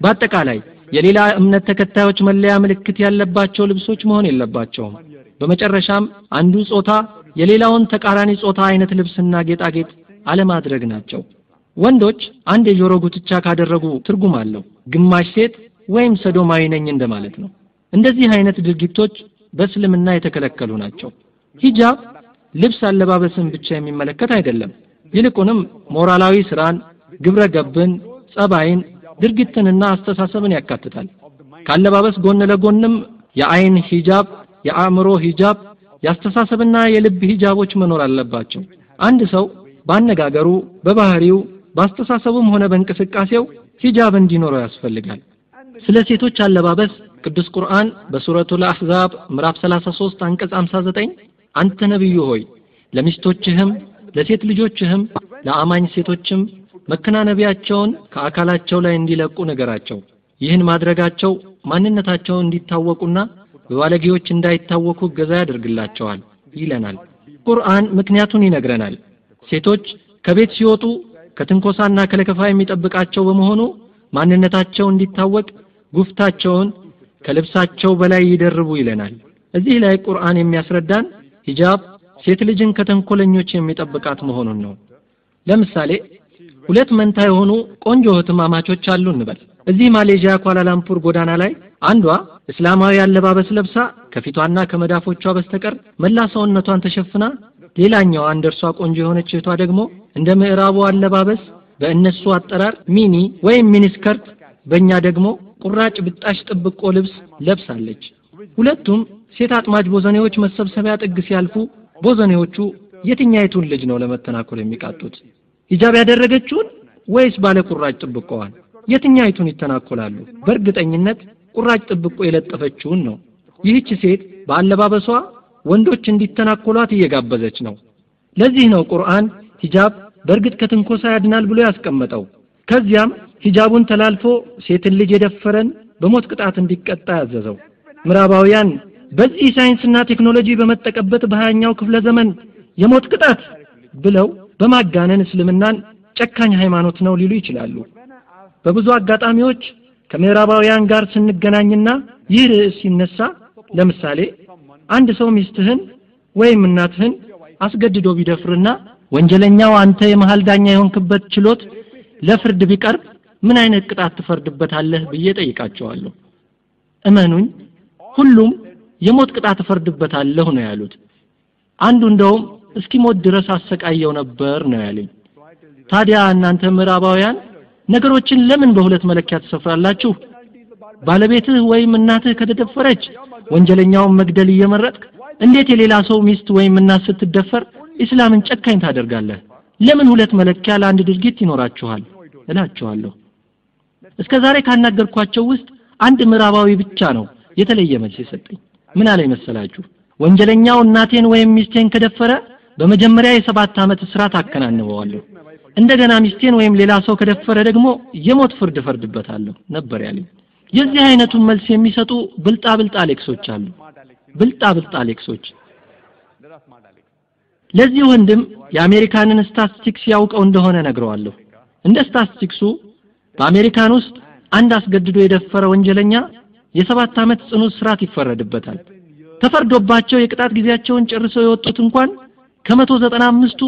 በአጠቃላይ የሌላ እምነት ተከታዮች መለያ ምልክት ያለባቸው ልብሶች መሆን የለባቸውም። በመጨረሻም አንዱ ጾታ የሌላውን ተቃራኒ ጾታ አይነት ልብስና ጌጣጌጥ አለማድረግ ናቸው ወንዶች አንድ የጆሮ ጉትቻ ካደረጉ ትርጉም አለው። ግማሽ ሴት ወይም ሰዶማዊ ነኝ እንደማለት ነው። እንደዚህ አይነት ድርጊቶች በእስልምና የተከለከሉ ናቸው። ሂጃብ ልብስ አለባበስን ብቻ የሚመለከት አይደለም። ይልቁንም ሞራላዊ ስራን ግብረ ገብን ጸባይን ድርጊትንና አስተሳሰብን ያካትታል። ካለባበስ ጎን ለጎንም የአይን ሂጃብ የአእምሮ ሂጃብ የአስተሳሰብና የልብ ሂጃቦች መኖር አለባቸው። አንድ ሰው በአነጋገሩ በባህሪው በአስተሳሰቡም ሆነ በእንቅስቃሴው ሂጃብ እንዲኖረው ያስፈልጋል። ስለ ሴቶች አለባበስ ቅዱስ ቁርአን በሱረቱ ለአሕዛብ ምዕራፍ 33 አንቀጽ 59 አንተ ነቢዩ ሆይ ለሚስቶችህም ለሴት ልጆችህም ለአማኝ ሴቶችም መከናነቢያቸውን ከአካላቸው ላይ እንዲለቁ ነገራቸው። ይህን ማድረጋቸው ማንነታቸው እንዲታወቁና በባለጌዎች እንዳይታወቁ እገዛ ያደርግላቸዋል ይለናል። ቁርአን ምክንያቱን ይነግረናል። ሴቶች ከቤት ሲወጡ ከትንኮሳና ከለከፋ የሚጠብቃቸው በመሆኑ ማንነታቸው እንዲታወቅ ጉፍታቸውን ከልብሳቸው በላይ ይደርቡ ይለናል። እዚህ ላይ ቁርአን የሚያስረዳን ሂጃብ ሴት ልጅን ከተንኮለኞች የሚጠብቃት መሆኑን ነው። ለምሳሌ ሁለት መንታ የሆኑ ቆንጆ እህትማማቾች አሉ እንበል። እዚህ ማሌዥያ ኳላላምፑር ጎዳና ላይ አንዷ እስላማዊ አለባበስ ለብሳ ከፊቷና ከመዳፎቿ በስተቀር መላ ሰውነቷን ተሸፍና፣ ሌላኛዋ እንደ እርሷ ቆንጆ የሆነች እህቷ ደግሞ እንደ ምዕራቡ አለባበስ በእነሱ አጠራር ሚኒ ወይም ሚኒስከርት በእኛ ደግሞ ቁራጭ ብጣሽ ጥብቆ ልብስ ለብሳለች። ሁለቱም ሴት አጥማጅ ቦዘኔዎች መሰብሰቢያ ጥግ ሲያልፉ ቦዘኔዎቹ የትኛይቱን ልጅ ነው ለመተናኮል የሚቃጡት? ሂጃብ ያደረገችውን ወይስ ባለ ቁራጭ ጥብቆዋን? የትኛይቱን ይተናኮላሉ? በእርግጠኝነት ቁራጭ ጥብቆ የለጠፈችውን ነው። ይህች ሴት በአለባበሷ ወንዶች እንዲተናኮሏት እየጋበዘች ነው። ለዚህ ነው ቁርአን ሂጃብ በእርግጥ ከትንኮሳ ያድናል ብሎ ያስቀመጠው። ከዚያም ሂጃቡን ተላልፎ ሴትን ልጅ የደፈረን በሞት ቅጣት እንዲቀጣ ያዘዘው። ምዕራባውያን በዚህ ሳይንስና ቴክኖሎጂ በመጠቀበት በሀያኛው ክፍለ ዘመን የሞት ቅጣት ብለው በማጋነን እስልምናን ጨካኝ ሃይማኖት ነው ሊሉ ይችላሉ። በብዙ አጋጣሚዎች ከምዕራባውያን ጋር ስንገናኝና ይህ ርዕስ ሲነሳ ለምሳሌ አንድ ሰው ሚስትህን ወይም እናትህን አስገድዶ ቢደፍርና ወንጀለኛው አንተ የመሃል ዳኛ የሆንክበት ችሎት ለፍርድ ቢቀርብ ምን አይነት ቅጣት ትፈርድበታለህ ብዬ ጠይቃቸዋለሁ። እመኑኝ ሁሉም የሞት ቅጣት እፈርድበታለሁ ነው ያሉት። አንዱ እንደውም እስኪሞት ድረስ አሰቃየው ነበር ነው ያለኝ። ታዲያ እናንተ ምዕራባውያን ነገሮችን ለምን በሁለት መለኪያ ትሰፍራላችሁ? ባለቤትህ ወይም እናትህ ከተደፈረች ወንጀለኛውን መግደል እየመረጥክ እንዴት የሌላ ሰው ሚስት ወይም እናት ስትደፈር ኢስላምን ጨካኝ ታደርጋለህ? ለምን ሁለት መለኪያ ለአንድ ድርጊት ይኖራችኋል? እላችኋለሁ። እስከ ዛሬ ካናገርኳቸው ውስጥ አንድ ምዕራባዊ ብቻ ነው የተለየ መልስ የሰጠኝ። ምን አለኝ መሰላችሁ? ወንጀለኛው እናቴን ወይም ሚስቴን ከደፈረ በመጀመሪያ የሰባት ዓመት እስራት አከናንበዋለሁ። እንደገና ሚስቴን ወይም ሌላ ሰው ከደፈረ ደግሞ የሞት ፍርድ እፈርድበታለሁ ነበር ያለኝ። የዚህ አይነቱን መልስ የሚሰጡ ብልጣ ብልጣ አሌክሶች አሉ። ብልጣ ብልጣ አሌክሶች። ለዚህ ወንድም የአሜሪካንን ስታቲስቲክስ ያውቀው እንደሆነ ነግረዋለሁ። እንደ ስታቲስቲክሱ በአሜሪካን ውስጥ አንድ አስገድዶ የደፈረ ወንጀለኛ የሰባት ዓመት ጽኑ እስራት ይፈረድበታል። ተፈርዶባቸው የቅጣት ጊዜያቸውን ጨርሰው የወጡት እንኳን ከመቶ ዘጠና አምስቱ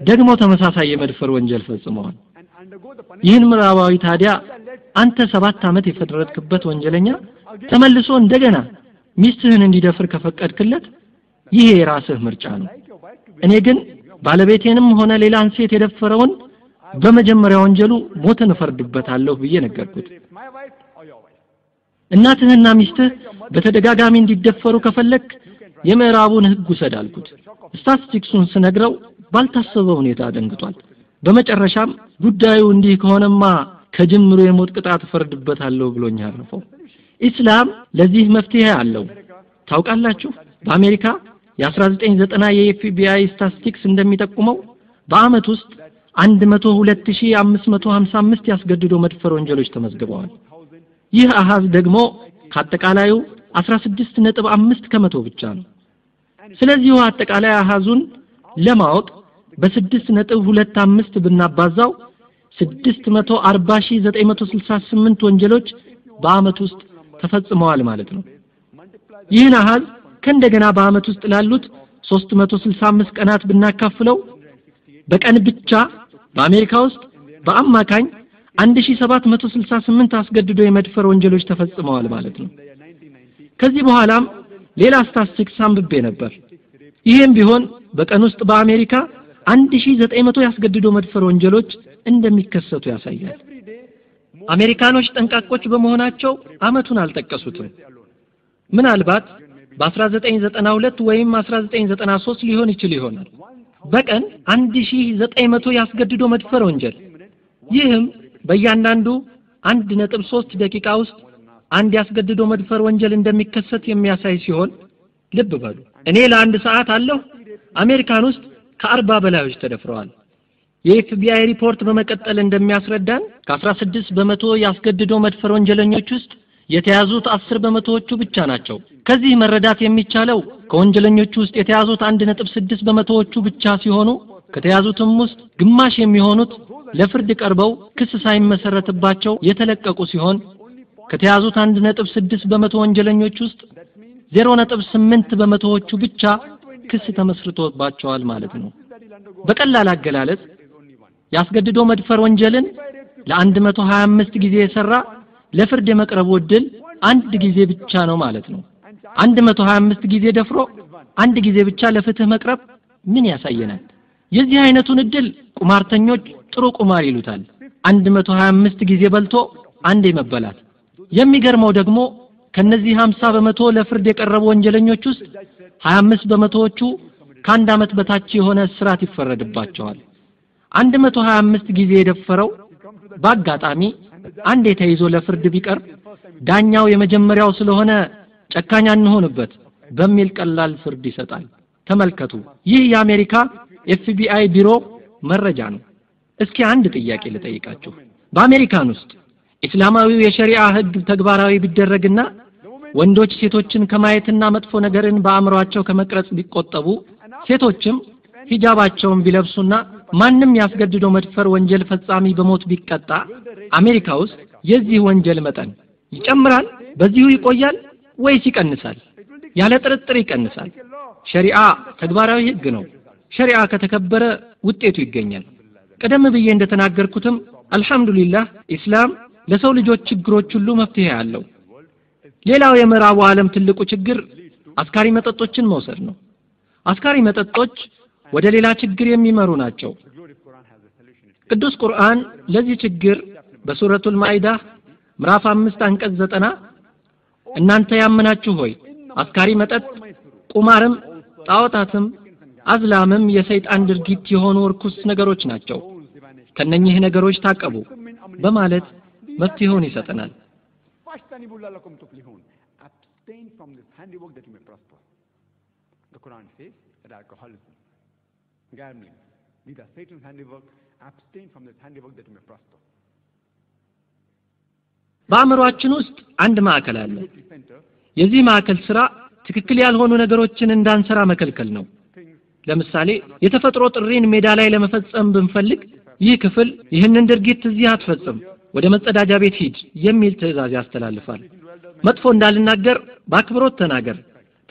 ደግሞ ተመሳሳይ የመድፈር ወንጀል ፈጽመዋል። ይህን ምዕራባዊ ታዲያ አንተ ሰባት ዓመት የፈረድክበት ወንጀለኛ ተመልሶ እንደገና ሚስትህን እንዲደፍር ከፈቀድክለት ይሄ የራስህ ምርጫ ነው። እኔ ግን ባለቤቴንም ሆነ ሌላን ሴት የደፈረውን በመጀመሪያ ወንጀሉ ሞትን እፈርድበታለሁ ብዬ ነገርኩት። እናትህና ሚስትህ በተደጋጋሚ እንዲደፈሩ ከፈለክ የምዕራቡን ሕግ ውሰድ አልኩት። ስታቲስቲክሱን ስነግረው ባልታሰበ ሁኔታ ደንግጧል። በመጨረሻም ጉዳዩ እንዲህ ከሆነማ ከጅምሩ የሞት ቅጣት እፈርድበታለሁ ብሎኝ አረፈው። ኢስላም ለዚህ መፍትሄ አለው። ታውቃላችሁ በአሜሪካ የ1990 የኤፍቢአይ ስታቲስቲክስ እንደሚጠቁመው በአመት ውስጥ 102555 ያስገድዶ መድፈር ወንጀሎች ተመዝግበዋል። ይህ አሃዝ ደግሞ ከአጠቃላዩ 16.5 ከመቶ ብቻ ነው። ስለዚሁ አጠቃላይ አሃዙን ለማወቅ በስድስት ነጥብ ሁለት አምስት ብናባዛው ስድስት መቶ አርባ ሺህ ዘጠኝ መቶ ስልሳ ስምንት ወንጀሎች በአመት ውስጥ ተፈጽመዋል ማለት ነው። ይህን አሃዝ ከእንደገና በአመት ውስጥ ላሉት ሶስት መቶ ስልሳ አምስት ቀናት ብናካፍለው በቀን ብቻ በአሜሪካ ውስጥ በአማካኝ አንድ ሺህ ሰባት መቶ ስልሳ ስምንት አስገድዶ የመድፈር ወንጀሎች ተፈጽመዋል ማለት ነው። ከዚህ በኋላም ሌላ ስታስቲክስ አንብቤ ነበር። ይህም ቢሆን በቀን ውስጥ በአሜሪካ 1900 ያስገድዶ መድፈር ወንጀሎች እንደሚከሰቱ ያሳያል። አሜሪካኖች ጠንቃቆች በመሆናቸው አመቱን አልጠቀሱትም። ምናልባት በ1992 ወይም 1993 ሊሆን ይችል ይሆናል። በቀን 1900 ያስገድዶ መድፈር ወንጀል። ይህም በእያንዳንዱ 1.3 ደቂቃ ውስጥ አንድ ያስገድዶ መድፈር ወንጀል እንደሚከሰት የሚያሳይ ሲሆን ልብ በሉ እኔ ለአንድ ሰዓት አለሁ አሜሪካን ውስጥ ከአርባ በላዮች ተደፍረዋል። የኤፍቢአይ ሪፖርት በመቀጠል እንደሚያስረዳን ከ16 በመቶ ያስገድዶ መድፈር ወንጀለኞች ውስጥ የተያዙት አስር በመቶዎቹ ብቻ ናቸው። ከዚህ መረዳት የሚቻለው ከወንጀለኞቹ ውስጥ የተያዙት አንድ ነጥብ ስድስት በመቶዎቹ ብቻ ሲሆኑ ከተያዙትም ውስጥ ግማሽ የሚሆኑት ለፍርድ ቀርበው ክስ ሳይመሰረትባቸው የተለቀቁ ሲሆን ከተያዙት አንድ ነጥብ ስድስት በመቶ ወንጀለኞች ውስጥ ዜሮ ነጥብ ስምንት በመቶዎቹ ብቻ ክስ ተመስርቶባቸዋል ማለት ነው። በቀላል አገላለጽ ያስገድዶ መድፈር ወንጀልን ለ125 ጊዜ የሰራ ለፍርድ የመቅረቡ እድል አንድ ጊዜ ብቻ ነው ማለት ነው። 125 ጊዜ ደፍሮ አንድ ጊዜ ብቻ ለፍትህ መቅረብ ምን ያሳየናል? የዚህ አይነቱን እድል ቁማርተኞች ጥሩ ቁማር ይሉታል። 125 ጊዜ በልቶ አንዴ መበላት። የሚገርመው ደግሞ ከነዚህ 50 በመቶ ለፍርድ የቀረቡ ወንጀለኞች ውስጥ 25 በመቶዎቹ ከአንድ ዓመት በታች የሆነ እስራት ይፈረድባቸዋል። 125 ጊዜ የደፈረው በአጋጣሚ አንዴ ተይዞ ለፍርድ ቢቀርብ ዳኛው የመጀመሪያው ስለሆነ ጨካኝ አንሆንበት በሚል ቀላል ፍርድ ይሰጣል። ተመልከቱ፣ ይህ የአሜሪካ ኤፍቢአይ ቢሮ መረጃ ነው። እስኪ አንድ ጥያቄ ልጠይቃችሁ። በአሜሪካን ውስጥ ኢስላማዊው የሸሪዓ ሕግ ተግባራዊ ቢደረግና ወንዶች ሴቶችን ከማየትና መጥፎ ነገርን በአእምሯቸው ከመቅረጽ ቢቆጠቡ ሴቶችም ሂጃባቸውን ቢለብሱና ማንም የአስገድዶ መድፈር ወንጀል ፈጻሚ በሞት ቢቀጣ አሜሪካ ውስጥ የዚህ ወንጀል መጠን ይጨምራል፣ በዚሁ ይቆያል ወይስ ይቀንሳል? ያለ ጥርጥር ይቀንሳል። ሸሪዓ ተግባራዊ ሕግ ነው። ሸሪዓ ከተከበረ ውጤቱ ይገኛል። ቀደም ብዬ እንደተናገርኩትም አልሐምዱሊላህ ኢስላም ለሰው ልጆች ችግሮች ሁሉ መፍትሄ አለው። ሌላው የምዕራቡ ዓለም ትልቁ ችግር አስካሪ መጠጦችን መውሰድ ነው። አስካሪ መጠጦች ወደ ሌላ ችግር የሚመሩ ናቸው። ቅዱስ ቁርአን ለዚህ ችግር በሱረቱል ማይዳ ምዕራፍ አምስት አንቀጽ ዘጠና እናንተ ያመናችሁ ሆይ አስካሪ መጠጥ፣ ቁማርም፣ ጣዖታትም፣ አዝላምም የሰይጣን ድርጊት የሆኑ እርኩስ ነገሮች ናቸው። ከነኚህ ነገሮች ታቀቡ በማለት መፍትሄውን ይሰጠናል። abstain from this handiwork that you may prosper. The Quran says that alcoholism gambling, these are Satan's handiwork. Abstain from this handiwork that you may prosper. በአእምሯችን ውስጥ አንድ ማዕከል አለ። የዚህ ማዕከል ስራ ትክክል ያልሆኑ ነገሮችን እንዳንሰራ መከልከል ነው። ለምሳሌ የተፈጥሮ ጥሪን ሜዳ ላይ ለመፈጸም ብንፈልግ ይህ ክፍል ይህንን ድርጊት እዚህ አትፈጽም፣ ወደ መጸዳጃ ቤት ሂድ የሚል ትዕዛዝ ያስተላልፋል። መጥፎ እንዳልናገር በአክብሮት ተናገር፣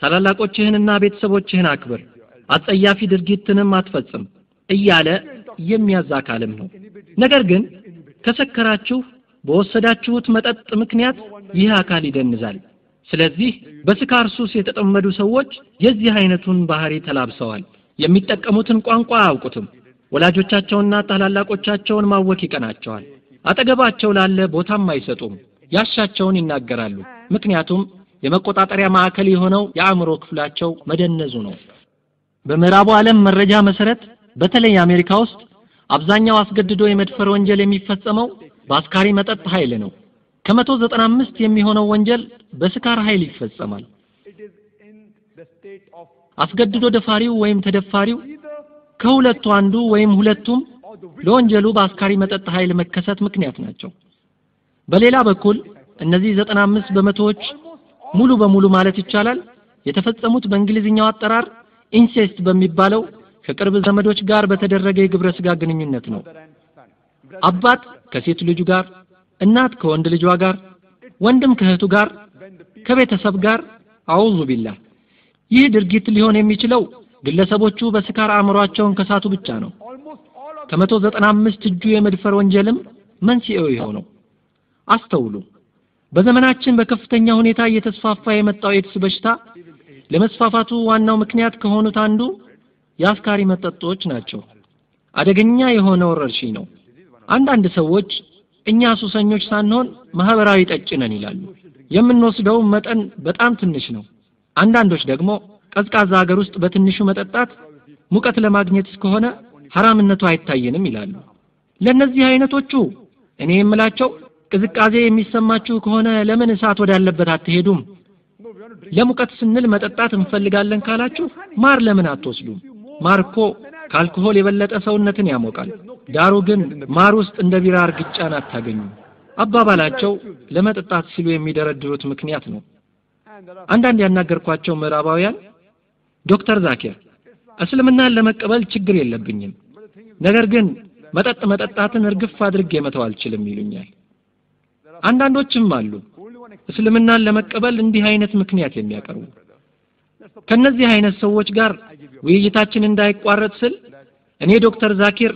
ታላላቆችህንና ቤተሰቦችህን አክብር፣ አጸያፊ ድርጊትንም አትፈጽም እያለ የሚያዝ አካልም ነው። ነገር ግን ከሰከራችሁ በወሰዳችሁት መጠጥ ምክንያት ይህ አካል ይደንዛል። ስለዚህ በስካር ሱስ የተጠመዱ ሰዎች የዚህ አይነቱን ባህሪ ተላብሰዋል። የሚጠቀሙትን ቋንቋ አያውቁትም። ወላጆቻቸውና ታላላቆቻቸውን ማወክ ይቀናቸዋል። አጠገባቸው ላለ ቦታም አይሰጡም። ያሻቸውን ይናገራሉ። ምክንያቱም የመቆጣጠሪያ ማዕከል የሆነው የአእምሮ ክፍላቸው መደነዙ ነው። በምዕራቡ ዓለም መረጃ መሰረት በተለይ አሜሪካ ውስጥ አብዛኛው አስገድዶ የመድፈር ወንጀል የሚፈጸመው በአስካሪ መጠጥ ኃይል ነው። ከመቶ ዘጠና አምስት የሚሆነው ወንጀል በስካር ኃይል ይፈጸማል። አስገድዶ ደፋሪው ወይም ተደፋሪው ከሁለቱ አንዱ ወይም ሁለቱም ለወንጀሉ በአስካሪ መጠጥ ኃይል መከሰት ምክንያት ናቸው። በሌላ በኩል እነዚህ ዘጠና አምስት በመቶዎች ሙሉ በሙሉ ማለት ይቻላል የተፈጸሙት በእንግሊዝኛው አጠራር ኢንሴስት በሚባለው ከቅርብ ዘመዶች ጋር በተደረገ የግብረ ስጋ ግንኙነት ነው። አባት ከሴት ልጁ ጋር፣ እናት ከወንድ ልጇ ጋር፣ ወንድም ከእህቱ ጋር፣ ከቤተሰብ ጋር አውዙ ቢላህ። ይህ ድርጊት ሊሆን የሚችለው ግለሰቦቹ በስካር አእምሯቸውን ከሳቱ ብቻ ነው። ከመቶ ዘጠና አምስት እጁ የመድፈር ወንጀልም መንስኤው ይኸው ነው። አስተውሉ። በዘመናችን በከፍተኛ ሁኔታ እየተስፋፋ የመጣው ኤድስ በሽታ ለመስፋፋቱ ዋናው ምክንያት ከሆኑት አንዱ የአስካሪ መጠጦች ናቸው። አደገኛ የሆነ ወረርሽኝ ነው። አንዳንድ ሰዎች እኛ ሱሰኞች ሳንሆን ማህበራዊ ጠጭ ነን ይላሉ። የምንወስደው መጠን በጣም ትንሽ ነው። አንዳንዶች ደግሞ ቀዝቃዛ ሀገር ውስጥ በትንሹ መጠጣት ሙቀት ለማግኘት እስከሆነ ሐራምነቱ አይታየንም ይላሉ። ለእነዚህ አይነቶቹ እኔ የምላቸው ቅዝቃዜ የሚሰማችሁ ከሆነ ለምን እሳት ወዳለበት አትሄዱም? ለሙቀት ስንል መጠጣት እንፈልጋለን ካላችሁ ማር ለምን አትወስዱም? ማር እኮ ከአልኮሆል የበለጠ ሰውነትን ያሞቃል። ዳሩ ግን ማር ውስጥ እንደ ቢራ እርግጫን አታገኙም። አባባላቸው ለመጠጣት ሲሉ የሚደረድሩት ምክንያት ነው። አንዳንድ ያናገርኳቸው ምዕራባውያን ዶክተር ዛኪር እስልምናን ለመቀበል ችግር የለብኝም፣ ነገር ግን መጠጥ መጠጣትን እርግፍ አድርጌ መተው አልችልም ይሉኛል። አንዳንዶችም አሉ እስልምናን ለመቀበል እንዲህ አይነት ምክንያት የሚያቀርቡ። ከነዚህ አይነት ሰዎች ጋር ውይይታችን እንዳይቋረጥ ስል እኔ ዶክተር ዛኪር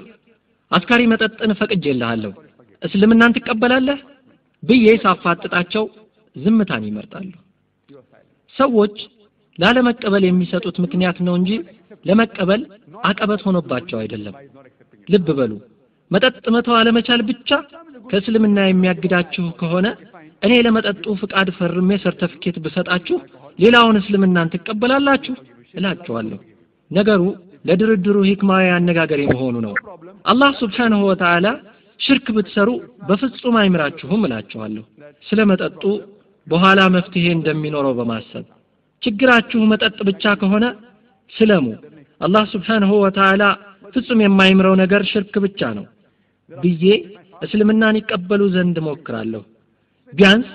አስካሪ መጠጥን ፈቅጄልሃለሁ፣ እስልምናን ትቀበላለህ ብዬ ሳፋጥጣቸው ዝምታን ይመርጣሉ። ሰዎች ላለመቀበል የሚሰጡት ምክንያት ነው እንጂ ለመቀበል አቀበት ሆኖባቸው አይደለም። ልብ በሉ፣ መጠጥ መተው አለመቻል ብቻ ከእስልምና የሚያግዳችሁ ከሆነ እኔ ለመጠጡ ፍቃድ ፈርሜ ሰርተፍኬት ብሰጣችሁ ሌላውን እስልምናን ትቀበላላችሁ እላችኋለሁ። ነገሩ ለድርድሩ ሂክማዊ አነጋገር መሆኑ ነው። አላህ ሱብሓነሁ ወተዓላ ሽርክ ብትሰሩ በፍጹም አይምራችሁም እላችኋለሁ። ስለ መጠጡ በኋላ መፍትሄ እንደሚኖረው በማሰብ ችግራችሁ መጠጥ ብቻ ከሆነ ስለሙ። አላህ ሱብሓነሁ ወተዓላ ፍጹም የማይምረው ነገር ሽርክ ብቻ ነው ብዬ እስልምናን ይቀበሉ ዘንድ ሞክራለሁ። ቢያንስ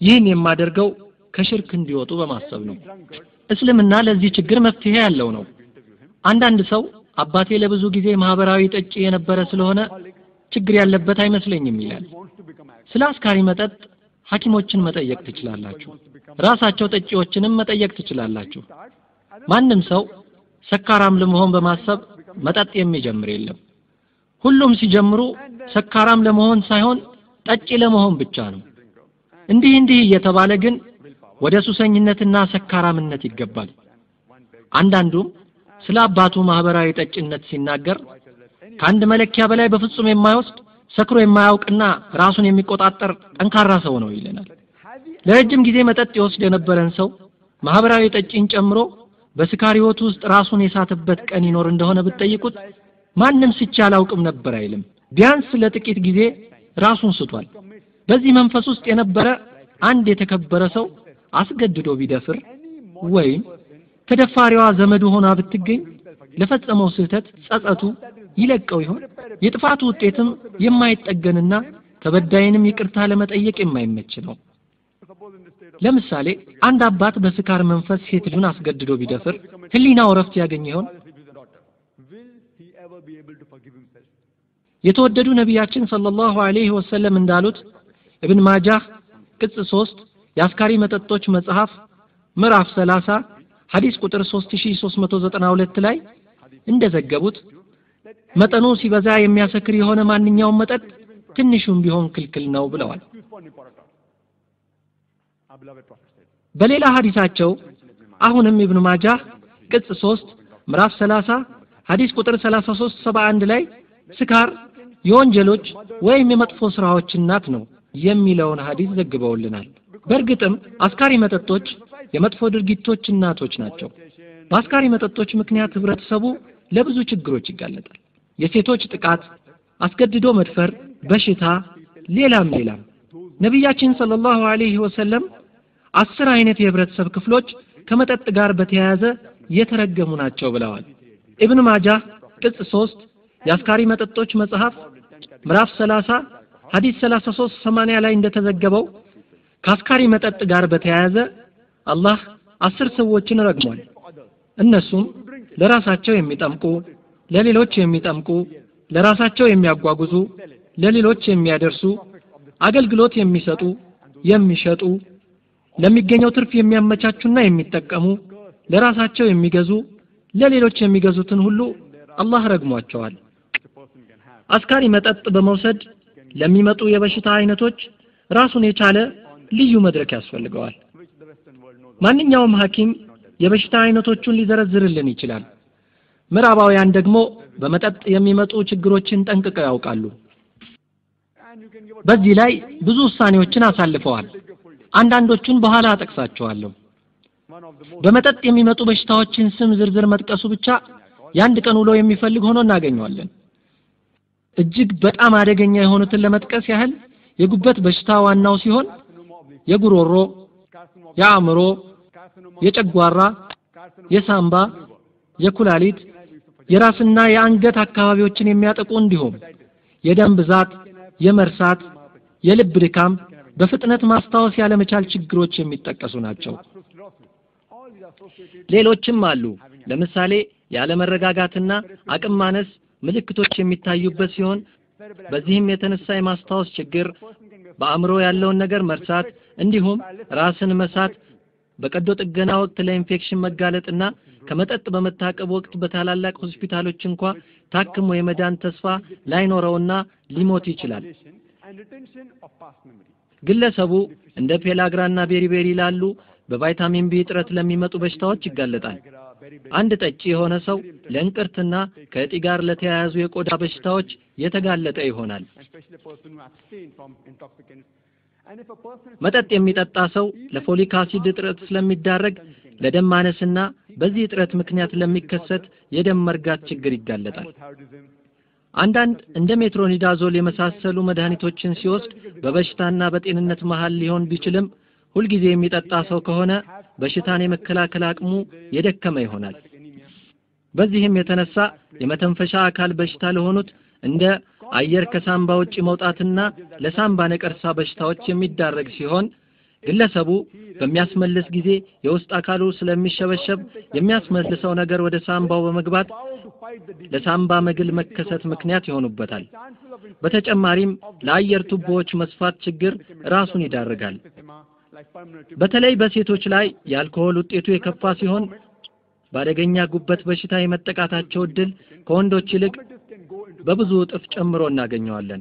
ይህን የማደርገው ከሽርክ እንዲወጡ በማሰብ ነው። እስልምና ለዚህ ችግር መፍትሄ ያለው ነው። አንዳንድ ሰው አባቴ ለብዙ ጊዜ ማህበራዊ ጠጪ የነበረ ስለሆነ ችግር ያለበት አይመስለኝም ይላል። ስለ አስካሪ መጠጥ ሐኪሞችን መጠየቅ ትችላላችሁ። ራሳቸው ጠጪዎችንም መጠየቅ ትችላላችሁ። ማንም ሰው ሰካራም ለመሆን በማሰብ መጠጥ የሚጀምር የለም። ሁሉም ሲጀምሩ ሰካራም ለመሆን ሳይሆን ጠጪ ለመሆን ብቻ ነው። እንዲህ እንዲህ እየተባለ ግን ወደ ሱሰኝነትና ሰካራምነት ይገባል። አንዳንዱም ስለ አባቱ ማህበራዊ ጠጭነት ሲናገር ከአንድ መለኪያ በላይ በፍጹም የማይወስድ ሰክሮ የማያውቅና ራሱን የሚቆጣጠር ጠንካራ ሰው ነው ይለናል። ለረጅም ጊዜ መጠጥ ይወስድ የነበረን ሰው ማህበራዊ ጠጪን ጨምሮ በስካር ውስጥ ራሱን የሳተበት ቀን ይኖር እንደሆነ ብትጠይቁት ማንም ስቼ አላውቅም ነበር አይልም። ቢያንስ ለጥቂት ጊዜ ራሱን ስቷል። በዚህ መንፈስ ውስጥ የነበረ አንድ የተከበረ ሰው አስገድዶ ቢደፍር ወይም ተደፋሪዋ ዘመዱ ሆና ብትገኝ ለፈጸመው ስህተት ጸጸቱ ይለቀው ይሆን? የጥፋቱ ውጤትም የማይጠገንና ተበዳይንም ይቅርታ ለመጠየቅ የማይመች ነው። ለምሳሌ አንድ አባት በስካር መንፈስ ሴት ልጁን አስገድዶ ቢደፍር ህሊናው እረፍት ያገኝ ይሆን? የተወደዱ ነቢያችን ሰለላሁ ዐለይሂ ወሰለም እንዳሉት እብን ማጃህ ቅጽ 3 የአስካሪ መጠጦች መጽሐፍ ምዕራፍ 30 ሐዲስ ቁጥር 3392 ላይ እንደዘገቡት መጠኑ ሲበዛ የሚያሰክር የሆነ ማንኛውም መጠጥ ትንሹም ቢሆን ክልክል ነው ብለዋል። በሌላ ሐዲሳቸው አሁንም ኢብኑ ማጃህ ቅጽ 3 ምዕራፍ 30 ሐዲስ ቁጥር 33 71 ላይ ስካር የወንጀሎች ወይም የመጥፎ ስራዎች እናት ነው የሚለውን ሐዲስ ዘግበውልናል። በእርግጥም አስካሪ መጠጦች የመጥፎ ድርጊቶች እናቶች ናቸው። በአስካሪ መጠጦች ምክንያት ህብረተሰቡ ለብዙ ችግሮች ይጋለጣል። የሴቶች ጥቃት፣ አስገድዶ መድፈር፣ በሽታ፣ ሌላም ሌላም። ነቢያችን ሰለላሁ ዐለይሂ ወሰለም አስር አይነት የህብረተሰብ ክፍሎች ከመጠጥ ጋር በተያያዘ የተረገሙ ናቸው ብለዋል። ኢብን ማጃህ ቅጽ 3 የአስካሪ መጠጦች መጽሐፍ ምዕራፍ 30 ሐዲስ 33 80 ላይ እንደተዘገበው ከአስካሪ መጠጥ ጋር በተያያዘ አላህ አስር ሰዎችን ረግሟል። እነሱም ለራሳቸው የሚጠምቁ፣ ለሌሎች የሚጠምቁ፣ ለራሳቸው የሚያጓጉዙ፣ ለሌሎች የሚያደርሱ፣ አገልግሎት የሚሰጡ፣ የሚሸጡ፣ ለሚገኘው ትርፍ የሚያመቻቹና የሚጠቀሙ፣ ለራሳቸው የሚገዙ፣ ለሌሎች የሚገዙትን ሁሉ አላህ ረግሟቸዋል። አስካሪ መጠጥ በመውሰድ ለሚመጡ የበሽታ አይነቶች ራሱን የቻለ ልዩ መድረክ ያስፈልገዋል። ማንኛውም ሐኪም የበሽታ አይነቶቹን ሊዘረዝርልን ይችላል። ምዕራባውያን ደግሞ በመጠጥ የሚመጡ ችግሮችን ጠንቅቀው ያውቃሉ። በዚህ ላይ ብዙ ውሳኔዎችን አሳልፈዋል። አንዳንዶቹን በኋላ አጠቅሳቸዋለሁ። በመጠጥ የሚመጡ በሽታዎችን ስም ዝርዝር መጥቀሱ ብቻ የአንድ ቀን ውሎ የሚፈልግ ሆኖ እናገኘዋለን። እጅግ በጣም አደገኛ የሆኑትን ለመጥቀስ ያህል የጉበት በሽታ ዋናው ሲሆን የጉሮሮ፣ የአእምሮ፣ የጨጓራ፣ የሳምባ፣ የኩላሊት፣ የራስና የአንገት አካባቢዎችን የሚያጠቁ እንዲሁም የደም ብዛት፣ የመርሳት፣ የልብ ድካም፣ በፍጥነት ማስታወስ ያለመቻል ችግሮች የሚጠቀሱ ናቸው። ሌሎችም አሉ። ለምሳሌ ያለመረጋጋትና አቅም ማነስ፣ ምልክቶች የሚታዩበት ሲሆን በዚህም የተነሳ የማስታወስ ችግር፣ በአእምሮ ያለውን ነገር መርሳት፣ እንዲሁም ራስን መሳት፣ በቀዶ ጥገና ወቅት ለኢንፌክሽን መጋለጥና ከመጠጥ በመታቀብ ወቅት በታላላቅ ሆስፒታሎች እንኳ ታክሞ የመዳን ተስፋ ላይኖረውና ሊሞት ይችላል።. ግለሰቡ እንደ ፔላግራና ቤሪቤሪ ላሉ በቫይታሚን ቢ እጥረት ለሚመጡ በሽታዎች ይጋለጣል። አንድ ጠጪ የሆነ ሰው ለእንቅርትና ከእጢ ጋር ለተያያዙ የቆዳ በሽታዎች የተጋለጠ ይሆናል። መጠጥ የሚጠጣ ሰው ለፎሊክ አሲድ እጥረት ስለሚዳረግ ለደም ማነስና በዚህ እጥረት ምክንያት ለሚከሰት የደም መርጋት ችግር ይጋለጣል። አንዳንድ እንደ ሜትሮኒዳዞል የመሳሰሉ መድኃኒቶችን ሲወስድ በበሽታና በጤንነት መሃል ሊሆን ቢችልም ሁልጊዜ የሚጠጣ ሰው ከሆነ በሽታን የመከላከል አቅሙ የደከመ ይሆናል። በዚህም የተነሳ የመተንፈሻ አካል በሽታ ለሆኑት እንደ አየር ከሳምባ ውጭ መውጣትና ለሳምባ ነቀርሳ በሽታዎች የሚዳረግ ሲሆን ግለሰቡ በሚያስመልስ ጊዜ የውስጥ አካሉ ስለሚሸበሸብ የሚያስመልሰው ነገር ወደ ሳምባው በመግባት ለሳምባ መግል መከሰት ምክንያት ይሆኑበታል። በተጨማሪም ለአየር ቱቦዎች መስፋት ችግር ራሱን ይዳርጋል። በተለይ በሴቶች ላይ የአልኮሆል ውጤቱ የከፋ ሲሆን በአደገኛ ጉበት በሽታ የመጠቃታቸው እድል ከወንዶች ይልቅ በብዙ እጥፍ ጨምሮ እናገኘዋለን።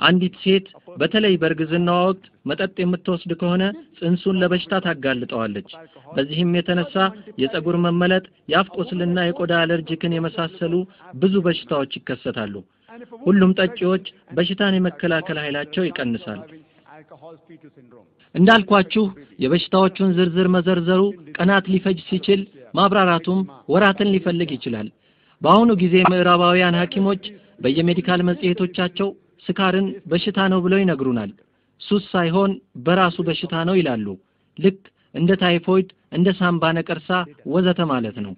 አንዲት ሴት በተለይ በእርግዝናዋ ወቅት መጠጥ የምትወስድ ከሆነ ጽንሱን ለበሽታ ታጋልጠዋለች። በዚህም የተነሳ የፀጉር መመለጥ፣ የአፍ ቁስልና የቆዳ አለርጂክን የመሳሰሉ ብዙ በሽታዎች ይከሰታሉ። ሁሉም ጠጪዎች በሽታን የመከላከል ኃይላቸው ይቀንሳል።. እንዳልኳችሁ የበሽታዎቹን ዝርዝር መዘርዘሩ ቀናት ሊፈጅ ሲችል ማብራራቱም ወራትን ሊፈልግ ይችላል። በአሁኑ ጊዜ ምዕራባውያን ሐኪሞች በየ medical መጽሔቶቻቸው ስካርን በሽታ ነው ብለው ይነግሩናል። ሱስ ሳይሆን በራሱ በሽታ ነው ይላሉ። ልክ እንደ ታይፎይድ፣ እንደ ሳምባ ነቀርሳ ወዘተ ማለት ነው።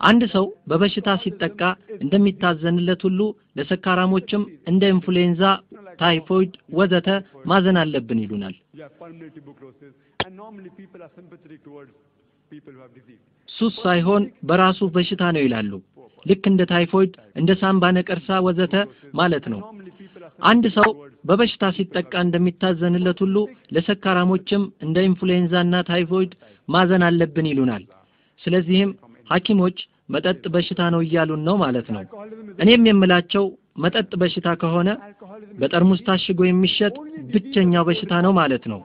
አንድ ሰው በበሽታ ሲጠቃ እንደሚታዘንለት ሁሉ ለሰካራሞችም እንደ ኢንፍሉዌንዛ፣ ታይፎይድ ወዘተ ማዘን አለብን ይሉናል።. ሱስ ሳይሆን በራሱ በሽታ ነው ይላሉ። ልክ እንደ ታይፎይድ፣ እንደ ሳምባ ነቀርሳ ወዘተ ማለት ነው። አንድ ሰው በበሽታ ሲጠቃ እንደሚታዘንለት ሁሉ ለሰካራሞችም እንደ ኢንፍሉዌንዛና ታይፎይድ ማዘን አለብን ይሉናል። ስለዚህም ሐኪሞች መጠጥ በሽታ ነው እያሉን ነው ማለት ነው። እኔም የምላቸው መጠጥ በሽታ ከሆነ በጠርሙስ ታሽጎ የሚሸጥ ብቸኛው በሽታ ነው ማለት ነው።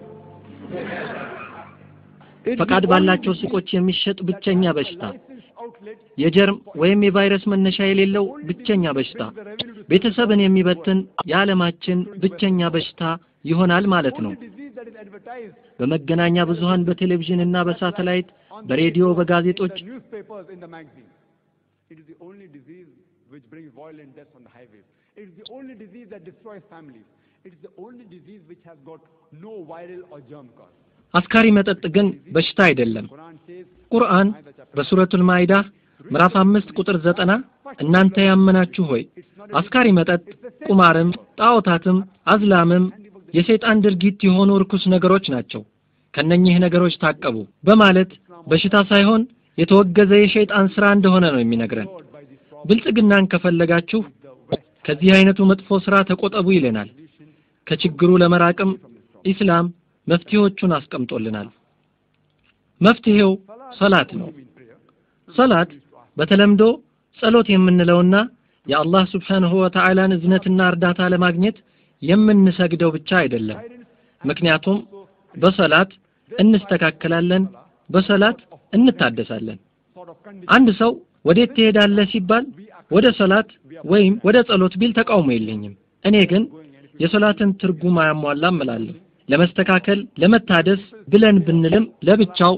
ፈቃድ ባላቸው ሱቆች የሚሸጥ ብቸኛ በሽታ፣ የጀርም ወይም የቫይረስ መነሻ የሌለው ብቸኛ በሽታ፣ ቤተሰብን የሚበትን የዓለማችን ብቸኛ በሽታ ይሆናል ማለት ነው። በመገናኛ ብዙሃን በቴሌቪዥን በሳተላይት በሬዲዮ በጋዜጦች. አስካሪ መጠጥ ግን በሽታ አይደለም። ቁርአን በሱረቱል ማይዳ ምዕራፍ አምስት ቁጥር ዘጠና እናንተ ያመናችሁ ሆይ አስካሪ መጠጥ፣ ቁማርም፣ ጣዖታትም፣ አዝላምም የሰይጣን ድርጊት የሆኑ ርኩስ ነገሮች ናቸው። ከነኚህ ነገሮች ታቀቡ በማለት በሽታ ሳይሆን የተወገዘ የሸይጣን ስራ እንደሆነ ነው የሚነግረን። ብልጽግናን ከፈለጋችሁ ከዚህ አይነቱ መጥፎ ስራ ተቆጠቡ ይለናል። ከችግሩ ለመራቅም ኢስላም መፍትሄዎቹን አስቀምጦልናል። መፍትሄው ሰላት ነው። ሰላት በተለምዶ ጸሎት የምንለውና የአላህ ስብሓንሁ ወተዓላን እዝነትና እርዳታ ለማግኘት የምንሰግደው ብቻ አይደለም። ምክንያቱም በሰላት እንስተካከላለን፣ በሰላት እንታደሳለን። አንድ ሰው ወዴት ትሄዳለህ ሲባል ወደ ሰላት ወይም ወደ ጸሎት ቢል ተቃውሞ የለኝም። እኔ ግን የሰላትን ትርጉም አያሟላም እላለሁ። ለመስተካከል ለመታደስ ብለን ብንልም ለብቻው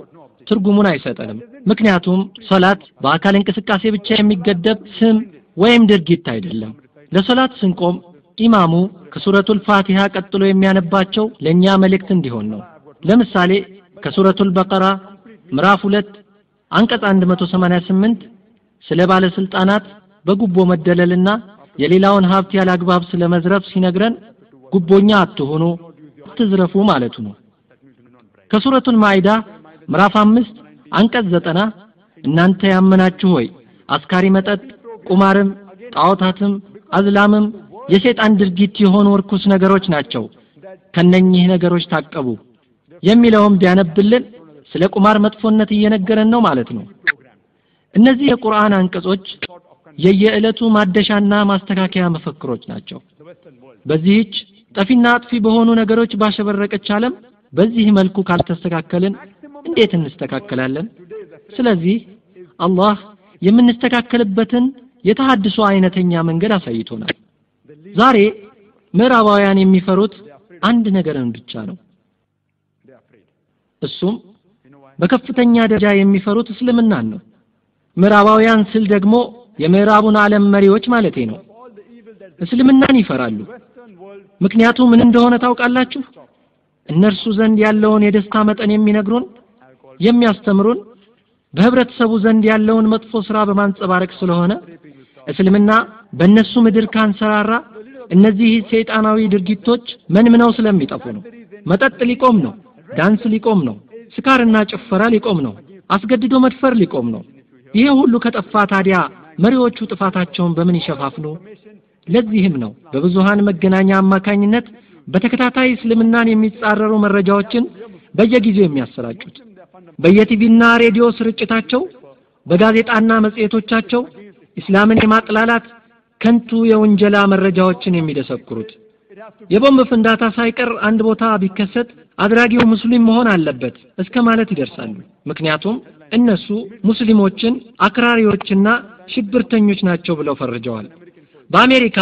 ትርጉሙን አይሰጠንም። ምክንያቱም ሰላት በአካል እንቅስቃሴ ብቻ የሚገደብ ስም ወይም ድርጊት አይደለም። ለሰላት ስንቆም ኢማሙ ከሱረቱል ፋቲሃ ቀጥሎ የሚያነባቸው ለእኛ መልእክት እንዲሆን ነው። ለምሳሌ ከሱረቱል በቀራ ምዕራፍ ሁለት አንቀጽ 188 ስለ ባለስልጣናት በጉቦ መደለልና የሌላውን ሀብት ያለ አግባብ ስለ መዝረፍ ሲነግረን ጉቦኛ አትሆኑ፣ አትዝረፉ ማለቱ ነው። ከሱረቱል ማኢዳ ምዕራፍ አምስት አንቀጽ ዘጠና እናንተ ያመናችሁ ሆይ አስካሪ መጠጥ፣ ቁማርም፣ ጣዖታትም አዝላምም የሰይጣን ድርጊት የሆኑ እርኩስ ነገሮች ናቸው ከነኚህ ነገሮች ታቀቡ የሚለውም ቢያነብልን ስለ ቁማር መጥፎነት እየነገረን ነው ማለት ነው። እነዚህ የቁርአን አንቀጾች የየዕለቱ ማደሻና ማስተካከያ መፈክሮች ናቸው። በዚህች ጠፊና አጥፊ በሆኑ ነገሮች ባሸበረቀች ዓለም በዚህ መልኩ ካልተስተካከልን እንዴት እንስተካከላለን? ስለዚህ አላህ የምንስተካከልበትን የተሃድሶ አይነተኛ መንገድ አሳይቶናል። ዛሬ ምዕራባውያን የሚፈሩት አንድ ነገርን ብቻ ነው። እሱም በከፍተኛ ደረጃ የሚፈሩት እስልምናን ነው። ምዕራባውያን ስል ደግሞ የምዕራቡን ዓለም መሪዎች ማለቴ ነው። እስልምናን ይፈራሉ። ምክንያቱ ምን እንደሆነ ታውቃላችሁ? እነርሱ ዘንድ ያለውን የደስታ መጠን የሚነግሩን የሚያስተምሩን በህብረተሰቡ ዘንድ ያለውን መጥፎ ስራ በማንጸባረቅ ስለሆነ እስልምና በእነሱ ምድር ካንሰራራ እነዚህ ሰይጣናዊ ድርጊቶች መንምነው ስለሚጠፉ ነው። መጠጥ ሊቆም ነው። ዳንስ ሊቆም ነው ስካርና ጭፈራ ሊቆም ነው። አስገድዶ መድፈር ሊቆም ነው። ይሄ ሁሉ ከጠፋ ታዲያ መሪዎቹ ጥፋታቸውን በምን ይሸፋፍኑ? ለዚህም ነው በብዙሃን መገናኛ አማካኝነት በተከታታይ እስልምናን የሚጻረሩ መረጃዎችን በየጊዜው የሚያሰራጩት። በየቲቪና ሬዲዮ ስርጭታቸው በጋዜጣና መጽሔቶቻቸው ኢስላምን የማጥላላት ከንቱ የውንጀላ መረጃዎችን የሚደሰኩሩት የቦምብ ፍንዳታ ሳይቀር አንድ ቦታ ቢከሰት አድራጊው ሙስሊም መሆን አለበት እስከ ማለት ይደርሳሉ። ምክንያቱም እነሱ ሙስሊሞችን አክራሪዎችና ሽብርተኞች ናቸው ብለው ፈርጀዋል። በአሜሪካ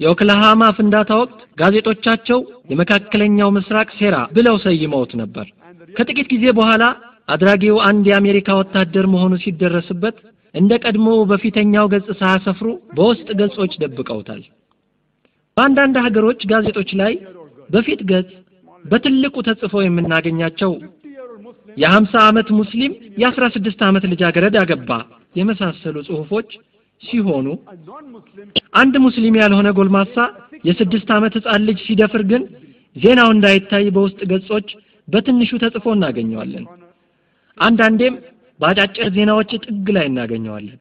የኦክላሃማ ፍንዳታ ወቅት ጋዜጦቻቸው የመካከለኛው ምስራቅ ሴራ ብለው ሰይመውት ነበር። ከጥቂት ጊዜ በኋላ አድራጊው አንድ የአሜሪካ ወታደር መሆኑ ሲደረስበት እንደ ቀድሞ በፊተኛው ገጽ ሳያሰፍሩ በውስጥ ገጾች ደብቀውታል በአንዳንድ ሀገሮች ጋዜጦች ላይ በፊት ገጽ በትልቁ ተጽፈው የምናገኛቸው የሀምሳ ዓመት ሙስሊም የአስራ ስድስት ዓመት ልጃገረድ አገባ የመሳሰሉ ጽሁፎች ሲሆኑ አንድ ሙስሊም ያልሆነ ጎልማሳ የስድስት ዓመት ህፃን ልጅ ሲደፍር ግን ዜናው እንዳይታይ በውስጥ ገጾች በትንሹ ተጽፎ እናገኘዋለን። አንዳንዴም በአጫጭር ዜናዎች ጥግ ላይ እናገኘዋለን